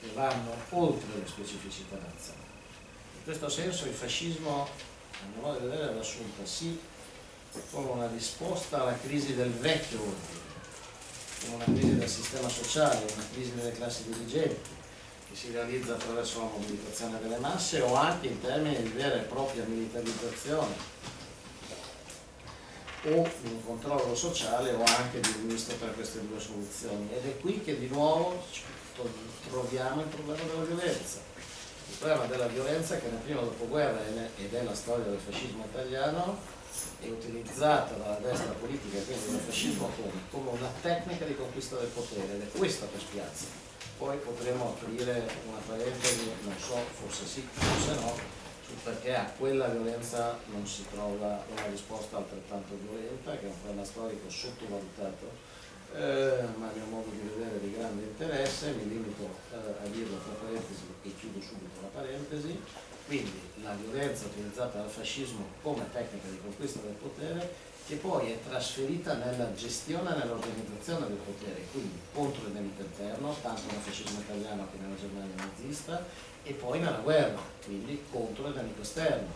che vanno oltre le specificità nazionali. In questo senso il fascismo, a mio modo di vedere, è assunta sì come una risposta alla crisi del vecchio ordine, una crisi del sistema sociale, una crisi delle classi dirigenti che si realizza attraverso la mobilitazione delle masse o anche in termini di vera e propria militarizzazione o di un controllo sociale o anche di un misto per queste due soluzioni ed è qui che di nuovo troviamo il problema della violenza il problema della violenza che nel primo dopoguerra ed è la storia del fascismo italiano è utilizzata dalla destra politica, quindi dal fascismo come, come una tecnica di conquista del potere ed è questa che spiazza. Poi potremo aprire una parentesi, non so, forse sì, forse no, perché a quella violenza non si trova una risposta altrettanto violenta, che è un problema storico sottovalutato, eh, ma a mio modo di vedere di grande interesse, mi limito eh, a dirlo tra parentesi e chiudo subito la parentesi, quindi la violenza utilizzata dal fascismo come tecnica di conquista del potere che poi è trasferita nella gestione e nell'organizzazione del potere, quindi contro il nemico interno, tanto nel fascismo italiano che nella Germania nazista, e poi nella guerra, quindi contro il nemico esterno.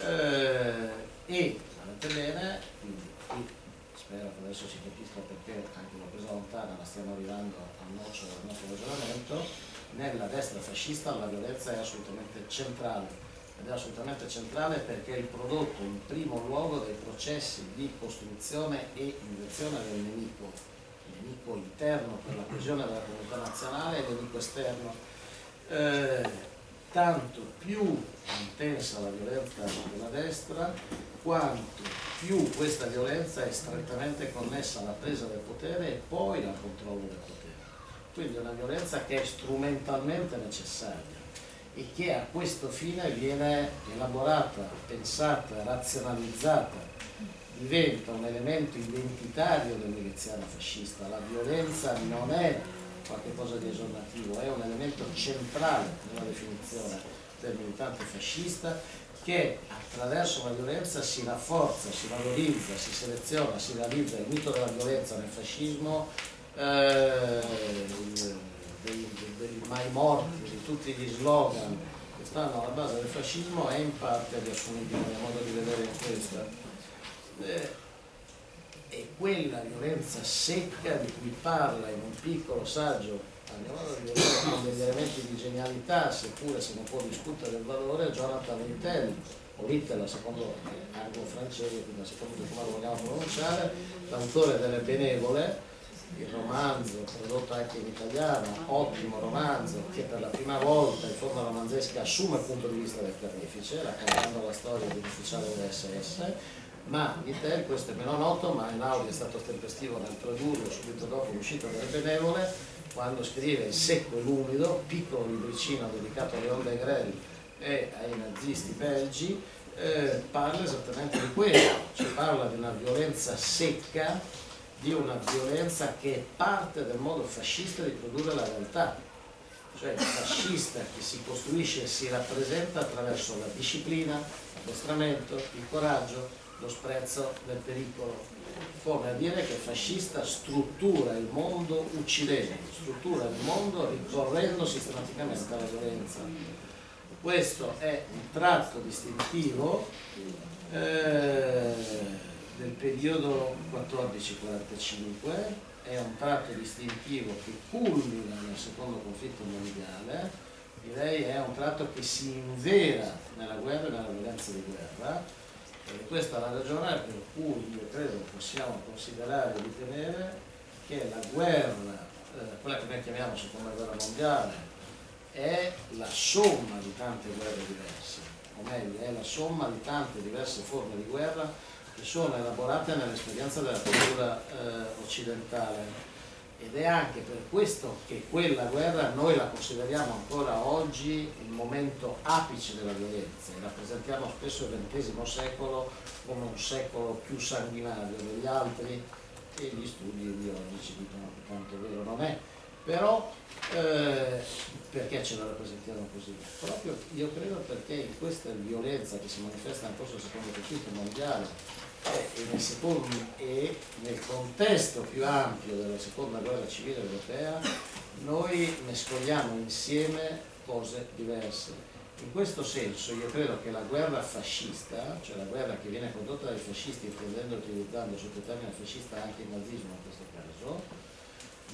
Eh, e, guardate bene, quindi qui spero che adesso si capisca perché anche l'ho presa lontana, ma stiamo arrivando al nocciolo del nostro ragionamento, nella destra fascista la violenza è assolutamente centrale ed è assolutamente centrale perché è il prodotto in primo luogo dei processi di costruzione e invenzione del nemico, il nemico interno per la coesione della comunità nazionale e il nemico esterno. Eh, tanto più intensa la violenza della destra, quanto più questa violenza è strettamente connessa alla presa del potere e poi al controllo del potere quindi una violenza che è strumentalmente necessaria e che a questo fine viene elaborata, pensata, razionalizzata, diventa un elemento identitario del miliziano fascista. La violenza non è qualcosa di esonativo, è un elemento centrale nella definizione del militante fascista che attraverso la violenza si rafforza, si valorizza, si seleziona, si realizza il mito della violenza nel fascismo eh, dei, dei, mai morti, di tutti gli slogan che stanno alla base del fascismo è in parte riassumibile a modo di vedere in questa. Eh, è quella violenza secca di cui parla in un piccolo saggio spagnolo rivelò con degli elementi di genialità, seppure se ne può discutere il valore, Jonathan Littell, o Littell, secondo anglo-francese, quindi a secondo di come lo vogliamo pronunciare, l'autore delle Benevole, il romanzo tradotto anche in italiano, ottimo romanzo che per la prima volta in forma romanzesca assume il punto di vista del carnefice, raccontando la storia di un ufficiale dell'SS, ma Vittel, questo è meno noto, ma Einaudi è stato tempestivo nel tradurlo subito dopo l'uscita delle benevole, quando scrive Il secco e l'umido, piccolo libricino dedicato a Leon Degrel e ai nazisti belgi, eh, parla esattamente di questo, cioè parla di una violenza secca, di una violenza che è parte del modo fascista di produrre la realtà, cioè il fascista che si costruisce e si rappresenta attraverso la disciplina, l'addestramento, il coraggio, lo sprezzo del pericolo, come a dire che il fascista struttura il mondo uccidendo, struttura il mondo ricorrendo sistematicamente alla violenza. Questo è un tratto distintivo eh, del periodo 14-45, è un tratto distintivo che culmina nel secondo conflitto mondiale, direi è un tratto che si invera nella guerra e nella violenza di guerra, e questa è la ragione per cui io credo possiamo considerare e ritenere che la guerra, eh, quella che noi chiamiamo seconda guerra mondiale, è la somma di tante guerre diverse, o meglio, è la somma di tante diverse forme di guerra che sono elaborate nell'esperienza della cultura eh, occidentale ed è anche per questo che quella guerra noi la consideriamo ancora oggi il momento apice della violenza e rappresentiamo spesso il XX secolo come un secolo più sanguinario degli altri e gli studi ideologici dicono che tanto vero non è però eh, perché ce la rappresentiamo così? Proprio io credo perché in questa violenza che si manifesta nel corso del secondo conflitto mondiale e nel, secondo, e nel contesto più ampio della seconda guerra civile europea noi mescoliamo insieme cose diverse. In questo senso io credo che la guerra fascista, cioè la guerra che viene condotta dai fascisti intendendo utilizzando sotto termine fascista anche il nazismo in questo caso,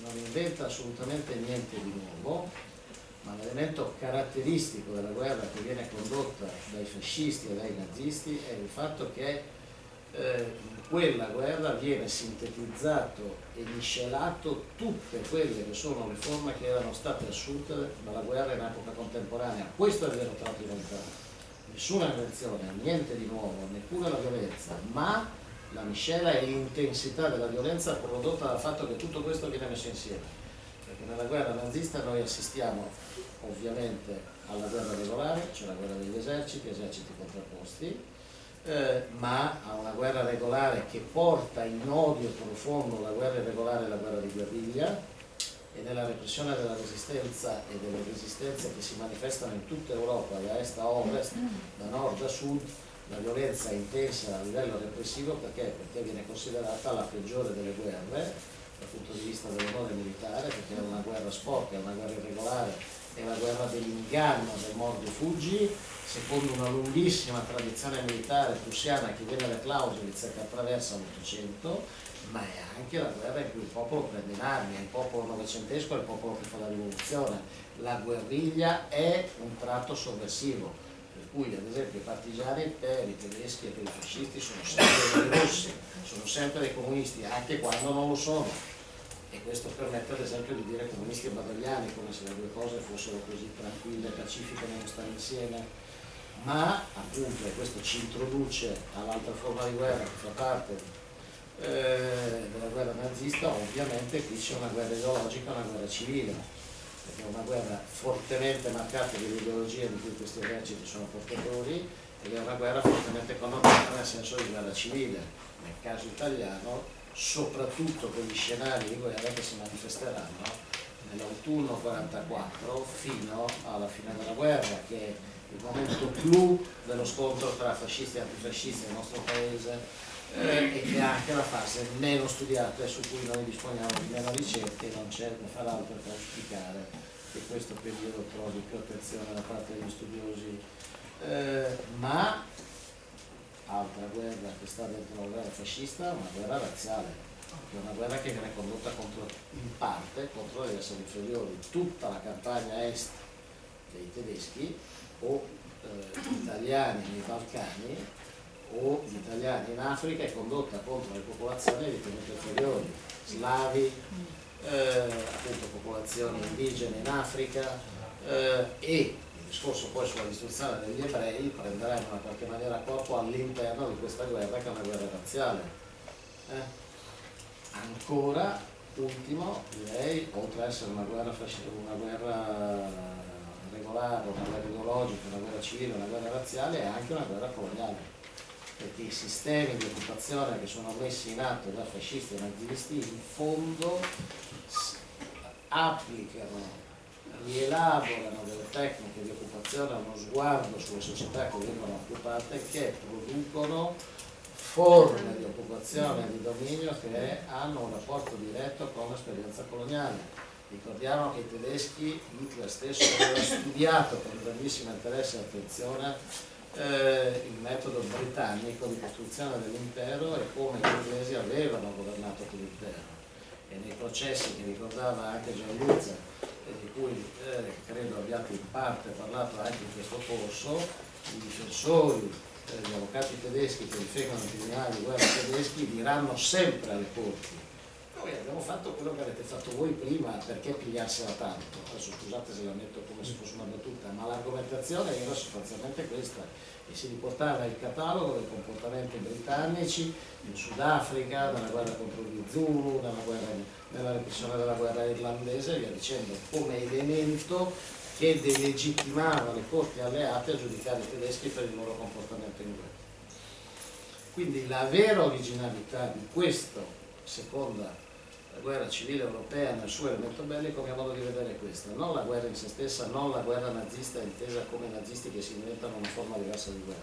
non inventa assolutamente niente di nuovo, ma l'elemento caratteristico della guerra che viene condotta dai fascisti e dai nazisti è il fatto che eh, in quella guerra viene sintetizzato e miscelato tutte quelle che sono le forme che erano state assunte dalla guerra in epoca contemporanea. Questo è il vero tratto di novità. Nessuna invenzione, niente di nuovo, neppure la violenza, ma la miscela e l'intensità della violenza prodotta dal fatto che tutto questo viene messo insieme. Perché nella guerra nazista noi assistiamo ovviamente alla guerra regolare, cioè la guerra degli eserciti, eserciti contrapposti, eh, ma a una guerra regolare che porta in odio profondo la guerra irregolare e la guerra di guerriglia e nella repressione della resistenza e delle resistenze che si manifestano in tutta Europa, da est a ovest, da nord a sud, la violenza è intensa a livello repressivo perché? perché viene considerata la peggiore delle guerre dal punto di vista dell'onore militare, perché è una guerra sporca, è una guerra irregolare, è la guerra dell'inganno, del mordi fuggi, secondo una lunghissima tradizione militare prussiana che viene da Clausewitz e che attraversa l'Ottocento, ma è anche la guerra in cui il popolo prende in armi, è il popolo novecentesco, è il popolo che fa la rivoluzione. La guerriglia è un tratto sovversivo, per cui ad esempio i partigiani per i tedeschi e per i fascisti sono sempre dei rossi, sono sempre dei comunisti, anche quando non lo sono. E questo permette ad esempio di dire comunisti e badagliani, come se le due cose fossero così tranquille, pacifiche, non stare insieme ma appunto, e questo ci introduce all'altra forma di guerra che fa parte eh, della guerra nazista, ovviamente qui c'è una guerra ideologica, una guerra civile, perché è una guerra fortemente marcata dall'ideologia di cui questi eserciti sono portatori ed è una guerra fortemente connotata nel senso di guerra civile, nel caso italiano soprattutto con gli scenari di guerra che si manifesteranno nell'autunno 44 fino alla fine della guerra che il momento clou dello scontro tra fascisti e antifascisti nel nostro paese eh, e che è anche la fase meno studiata e su cui noi disponiamo di meno ricerche non c'è da far altro che auspicare che questo periodo trovi più attenzione da parte degli studiosi. Eh, ma altra guerra che sta dentro la guerra fascista, una guerra razziale, che è una guerra che viene condotta contro, in parte contro le esseri inferiori. Tutta la campagna est dei tedeschi o eh, gli italiani nei Balcani o gli italiani in Africa è condotta contro le popolazioni ritenute inferiori, slavi, eh, appunto popolazioni indigene in Africa eh, e il discorso poi sulla distruzione degli ebrei prenderà in una qualche maniera corpo all'interno di questa guerra che è una guerra razziale. Eh? Ancora, ultimo, direi, oltre ad essere una guerra, una guerra regolare, una guerra ideologica, una guerra civile, una guerra razziale, è anche una guerra coloniale perché i sistemi di occupazione che sono messi in atto da fascisti e nazisti in fondo applicano, rielaborano delle tecniche di occupazione, uno sguardo sulle società che vengono occupate che producono forme di occupazione e di dominio che hanno un rapporto diretto con l'esperienza coloniale. Ricordiamo che i tedeschi, Hitler stesso, aveva studiato con grandissimo interesse e attenzione eh, il metodo britannico di costruzione dell'impero e come gli inglesi avevano governato quell'impero. E nei processi che ricordava anche Gianluca e di cui eh, credo abbiate in parte parlato anche in questo corso, i difensori, eh, gli avvocati tedeschi che difendono i tribunali di guerra tedeschi diranno sempre alle corti noi abbiamo fatto quello che avete fatto voi prima, perché pigliarsela tanto? Adesso scusate se la metto come se fosse una battuta, ma l'argomentazione era sostanzialmente questa, e si riportava il catalogo dei comportamenti britannici in Sudafrica, nella guerra contro gli Zulu, nella, guerra, nella repressione della guerra irlandese e via dicendo, come elemento che delegittimava le corti alleate a giudicare i tedeschi per il loro comportamento in guerra. Quindi la vera originalità di questa seconda la guerra civile europea nel suo elemento bellico, a mio modo di vedere è questa, non la guerra in se stessa, non la guerra nazista intesa come nazisti che si inventano una forma diversa di guerra,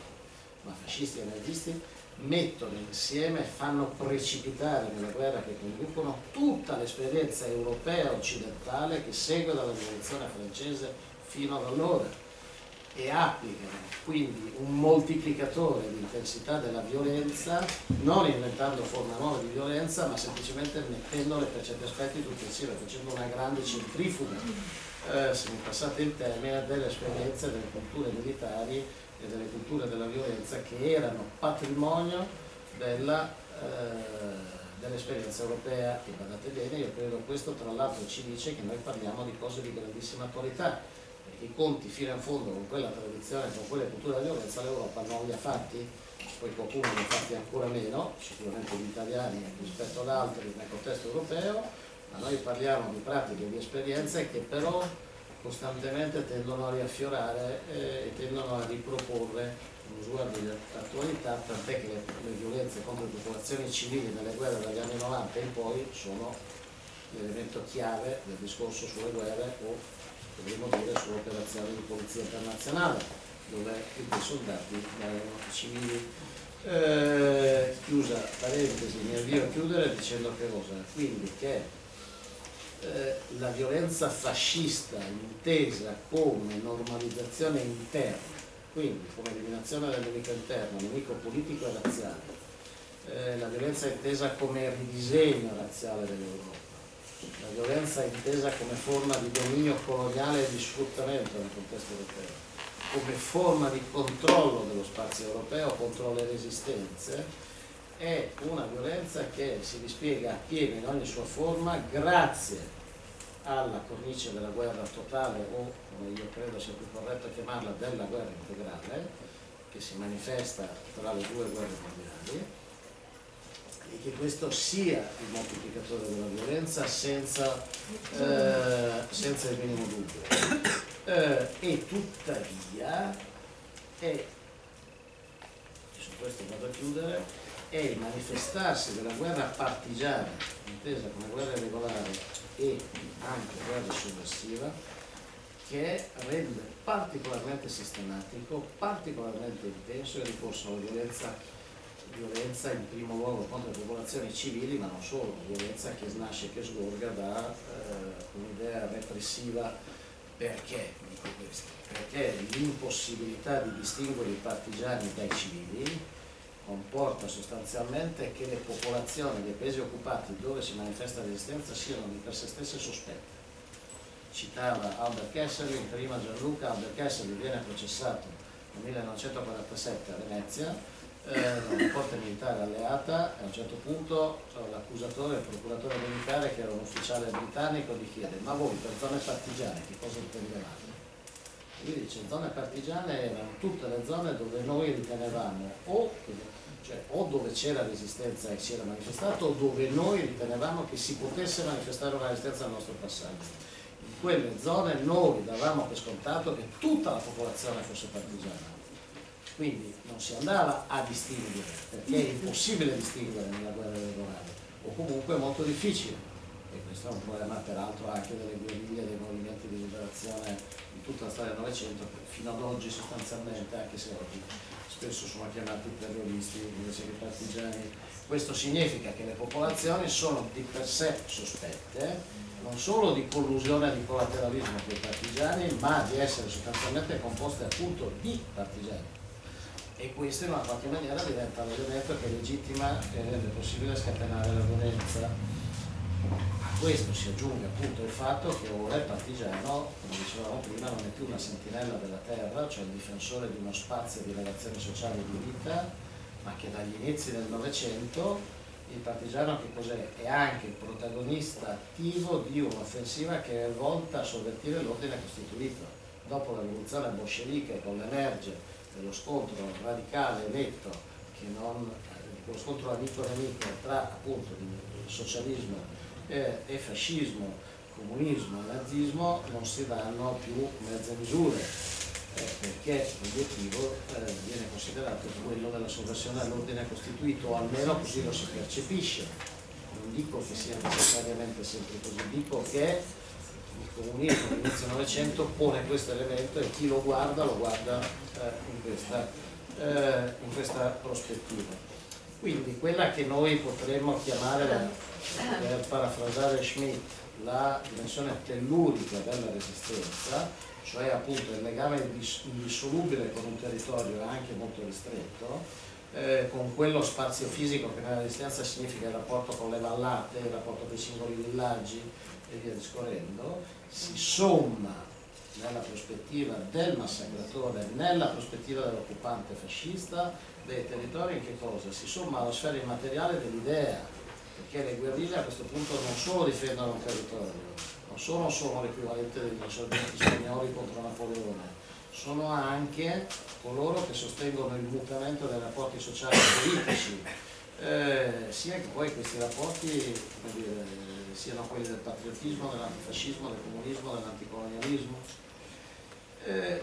ma fascisti e nazisti mettono insieme, fanno precipitare nella guerra che conducono tutta l'esperienza europea occidentale che segue dalla rivoluzione francese fino ad allora e applicano quindi un moltiplicatore di intensità della violenza, non inventando forme nuove di violenza, ma semplicemente mettendole per certi aspetti tutte insieme, facendo una grande centrifuga, eh, se mi passate il termine, delle esperienze delle culture militari e delle culture della violenza che erano patrimonio della, eh, dell'esperienza europea e badate bene, io credo questo tra l'altro ci dice che noi parliamo di cose di grandissima attualità i conti fino in fondo con quella tradizione, con quelle culture della violenza, l'Europa non li ha fatti, poi qualcuno li ha fatti ancora meno, sicuramente gli italiani rispetto ad altri nel contesto europeo, ma noi parliamo di pratiche di esperienze che però costantemente tendono a riaffiorare eh, e tendono a riproporre uno sguardo di attualità, tant'è che le, le violenze contro le popolazioni civili nelle guerre dagli anni 90 in poi sono l'elemento chiave del discorso sulle guerre o potremmo dire sull'operazione di polizia internazionale dove i soldati erano civili. Eh, chiusa parentesi, mi avvio a chiudere dicendo che cosa? Quindi che eh, la violenza fascista intesa come normalizzazione interna, quindi come eliminazione del nemico interno, nemico politico e razziale, eh, la violenza intesa come ridisegno razziale dell'Europa, la violenza intesa come forma di dominio coloniale e di sfruttamento nel contesto europeo, come forma di controllo dello spazio europeo contro le resistenze, è una violenza che si dispiega appieno in ogni sua forma grazie alla cornice della guerra totale o, come io credo sia più corretto chiamarla, della guerra integrale, che si manifesta tra le due guerre mondiali e che questo sia il moltiplicatore della violenza senza, eh, senza il minimo dubbio. Eh, e tuttavia è, su questo vado a chiudere, è il manifestarsi della guerra partigiana, intesa come guerra regolare e anche guerra sovversiva, che rende particolarmente sistematico, particolarmente intenso il ricorso alla violenza violenza in primo luogo contro le popolazioni civili, ma non solo, violenza che nasce che sgorga da eh, un'idea repressiva. Perché dico questo? Perché l'impossibilità di distinguere i partigiani dai civili, comporta sostanzialmente che le popolazioni dei paesi occupati dove si manifesta resistenza siano di per sé stesse sospette. Citava Albert Kesselring, prima Gianluca, Albert Kesselring viene processato nel 1947 a Venezia eh, una corte militare alleata a un certo punto eh, l'accusatore, il procuratore militare che era un ufficiale britannico gli chiede ma voi per zone partigiane che cosa intendevate? lui dice zone partigiane erano tutte le zone dove noi ritenevamo o, cioè, o dove c'era resistenza e si era manifestato o dove noi ritenevamo che si potesse manifestare una resistenza al nostro passaggio. In quelle zone noi davamo per scontato che tutta la popolazione fosse partigiana. Quindi non si andava a distinguere, perché è impossibile distinguere nella guerra elettorale, o comunque molto difficile. E questo è un problema peraltro anche delle guerriglie, dei movimenti di liberazione tutta la storia del Novecento, fino ad oggi sostanzialmente, anche se oggi spesso sono chiamati terroristi invece che partigiani. Questo significa che le popolazioni sono di per sé sospette, non solo di collusione e di collateralismo con i partigiani, ma di essere sostanzialmente composte appunto di partigiani. E questo in una qualche maniera diventa l'elemento che legittima e rende possibile scatenare la violenza questo si aggiunge appunto il fatto che ora il partigiano, come dicevamo prima, non è più una sentinella della terra, cioè il difensore di uno spazio di relazioni sociali e di vita, ma che dagli inizi del Novecento il partigiano che cos'è? È anche il protagonista attivo di un'offensiva che è volta a sovvertire l'ordine costituito. Dopo la rivoluzione bolscevica con l'emerge dello scontro radicale netto, che non, dello scontro amico-nemico tra appunto socialismo eh, e fascismo, comunismo e nazismo non si danno più mezze misure eh, perché l'obiettivo eh, viene considerato quello della sovversione all'ordine costituito o almeno così lo si percepisce. Non dico che sia necessariamente sempre così dico che comunismo all'inizio del Novecento pone questo elemento e chi lo guarda lo guarda eh, in questa, eh, in questa prospettiva. Quindi quella che noi potremmo chiamare, per parafrasare Schmidt, la dimensione tellurica della resistenza, cioè appunto il legame indissolubile con un territorio anche molto ristretto, eh, con quello spazio fisico che nella resistenza significa il rapporto con le vallate, il rapporto con i singoli villaggi e via discorrendo, si somma nella prospettiva del massacratore, nella prospettiva dell'occupante fascista, dei territori in che cosa? Si somma alla sfera immateriale dell'idea, perché le guerriglie a questo punto non solo difendono un territorio, non sono solo l'equivalente degli insorgenti spagnoli contro Napoleone, sono anche coloro che sostengono il mutamento dei rapporti sociali e politici, eh, sia che poi questi rapporti dire, siano quelli del patriottismo, dell'antifascismo, del comunismo, dell'anticolonialismo, eh,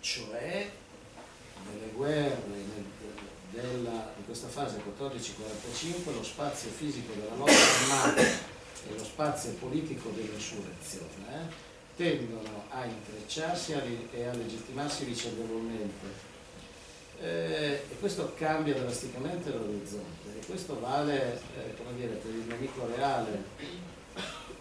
cioè nelle guerre della, in questa fase 14-45 lo spazio fisico della lotta armata e lo spazio politico dell'insurrezione eh, tendono a intrecciarsi e a legittimarsi vicendevolmente. Eh, e questo cambia drasticamente l'orizzonte e questo vale eh, dire, per il nemico reale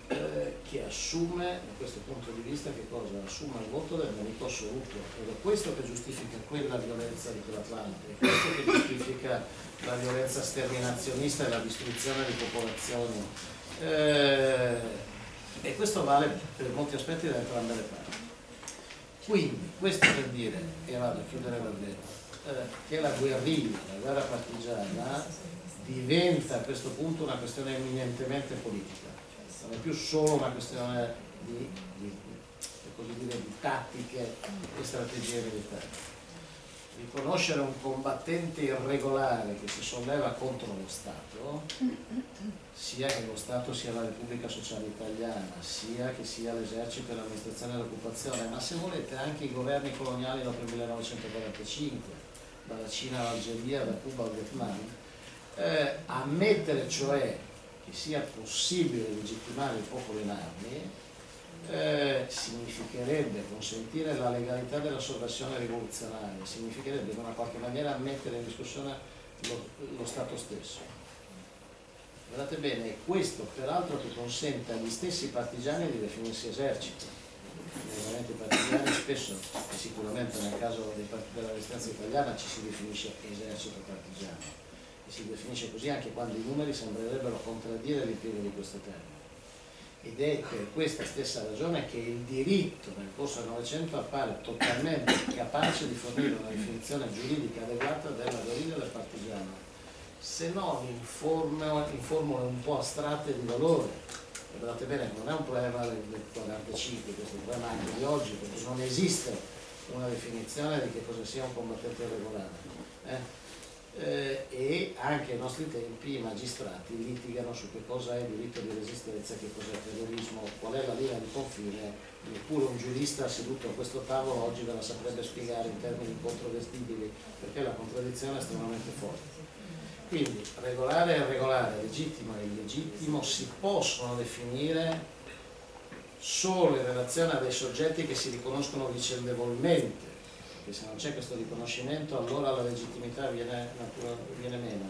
eh, che assume da questo punto di vista che cosa? Assume il voto del nemico assoluto ed è questo che giustifica quella violenza di quell'Atlante, è questo che giustifica la violenza sterminazionista e la distruzione di popolazioni eh, e questo vale per molti aspetti da entrambe le parti. Quindi questo per dire, e vado a chiudere davvero, eh, che la guerriglia, la guerra partigiana diventa a questo punto una questione eminentemente politica non è più solo una questione di, di, dire, di tattiche e strategie militari. Riconoscere un combattente irregolare che si solleva contro lo Stato, sia che lo Stato sia la Repubblica Sociale Italiana, sia che sia l'esercito e l'amministrazione dell'occupazione, ma se volete anche i governi coloniali dopo il 1945, dalla Cina all'Algeria, da Cuba al Vietnam, eh, ammettere cioè che sia possibile legittimare il popolo in armi eh, significherebbe consentire la legalità della sovversione rivoluzionaria, significherebbe in una qualche maniera mettere in discussione lo, lo Stato stesso. Guardate bene, è questo peraltro che consente agli stessi partigiani di definirsi esercito. movimenti partigiani spesso e sicuramente nel caso della resistenza italiana ci si definisce esercito partigiano e si definisce così anche quando i numeri sembrerebbero contraddire l'impiego di questo termine ed è per questa stessa ragione che il diritto nel corso del Novecento appare totalmente capace di fornire una definizione giuridica adeguata della guerriglia del partigiano, se non in, formule un po' astratte di valore. Guardate bene, non è un problema del 45, questo è un problema anche di oggi, perché non esiste una definizione di che cosa sia un combattente regolare. Eh? Eh, e anche ai nostri tempi i magistrati litigano su che cosa è diritto di resistenza, che cos'è terrorismo, qual è la linea di confine, neppure un giurista seduto a questo tavolo oggi ve la saprebbe spiegare in termini incontrovertibili, perché la contraddizione è estremamente forte. Quindi regolare e irregolare, legittimo e illegittimo si possono definire solo in relazione a dei soggetti che si riconoscono vicendevolmente perché se non c'è questo riconoscimento allora la legittimità viene, viene meno.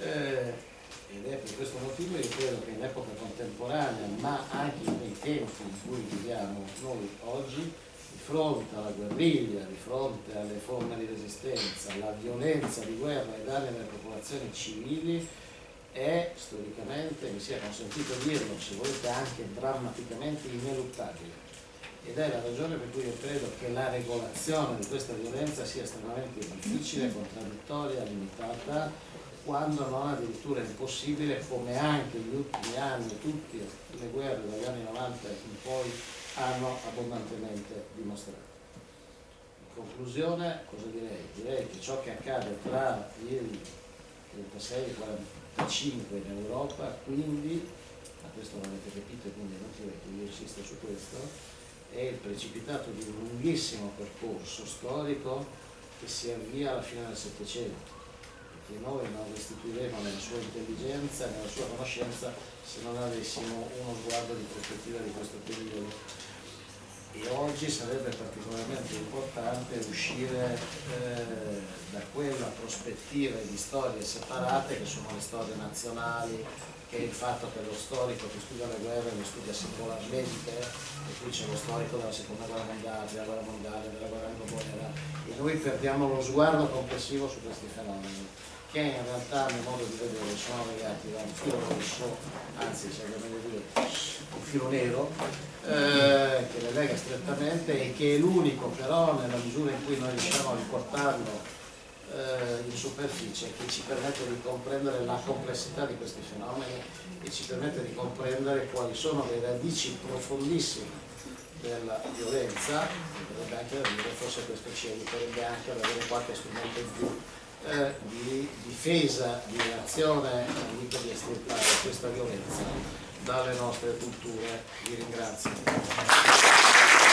Eh, ed è per questo motivo io credo che in epoca contemporanea, ma anche nei tempi in cui viviamo noi oggi, di fronte alla guerriglia, di fronte alle forme di resistenza, alla violenza di guerra e danni alle popolazioni civili, è storicamente, mi sia consentito dirlo, se volete anche drammaticamente ineluttabile ed è la ragione per cui io credo che la regolazione di questa violenza sia estremamente difficile, contraddittoria, limitata, quando non addirittura impossibile, come anche gli ultimi anni, tutte le guerre dagli anni 90 in poi hanno abbondantemente dimostrato. In conclusione, cosa direi? Direi che ciò che accade tra il 36 e il 45 in Europa, quindi, ma questo l'avete capito, quindi non inutile che io insista su questo, è il precipitato di un lunghissimo percorso storico che si avvia alla fine del Settecento, perché noi non restituiremo nella sua intelligenza e nella sua conoscenza se non avessimo uno sguardo di prospettiva di questo periodo. E oggi sarebbe particolarmente importante uscire eh, da quella prospettiva di storie separate che sono le storie nazionali, che è il fatto che lo storico che studia le guerre le studia singolarmente e qui c'è lo storico della seconda guerra mondiale, della guerra mondiale, della guerra dopoguerra e noi perdiamo lo sguardo complessivo su questi fenomeni che in realtà mio modo di vedere sono legati da un filo rosso, anzi sarebbe meglio dire un filo nero, eh, che le lega strettamente e che è l'unico però nella misura in cui noi riusciamo a riportarlo eh, in superficie che ci permette di comprendere la complessità di questi fenomeni e ci permette di comprendere quali sono le radici profondissime della violenza, potrebbe anche dire, forse questo ci aiuterebbe anche ad avere qualche strumento in più eh, di difesa, di reazione, mica di estirpare questa violenza dalle nostre culture. Vi ringrazio.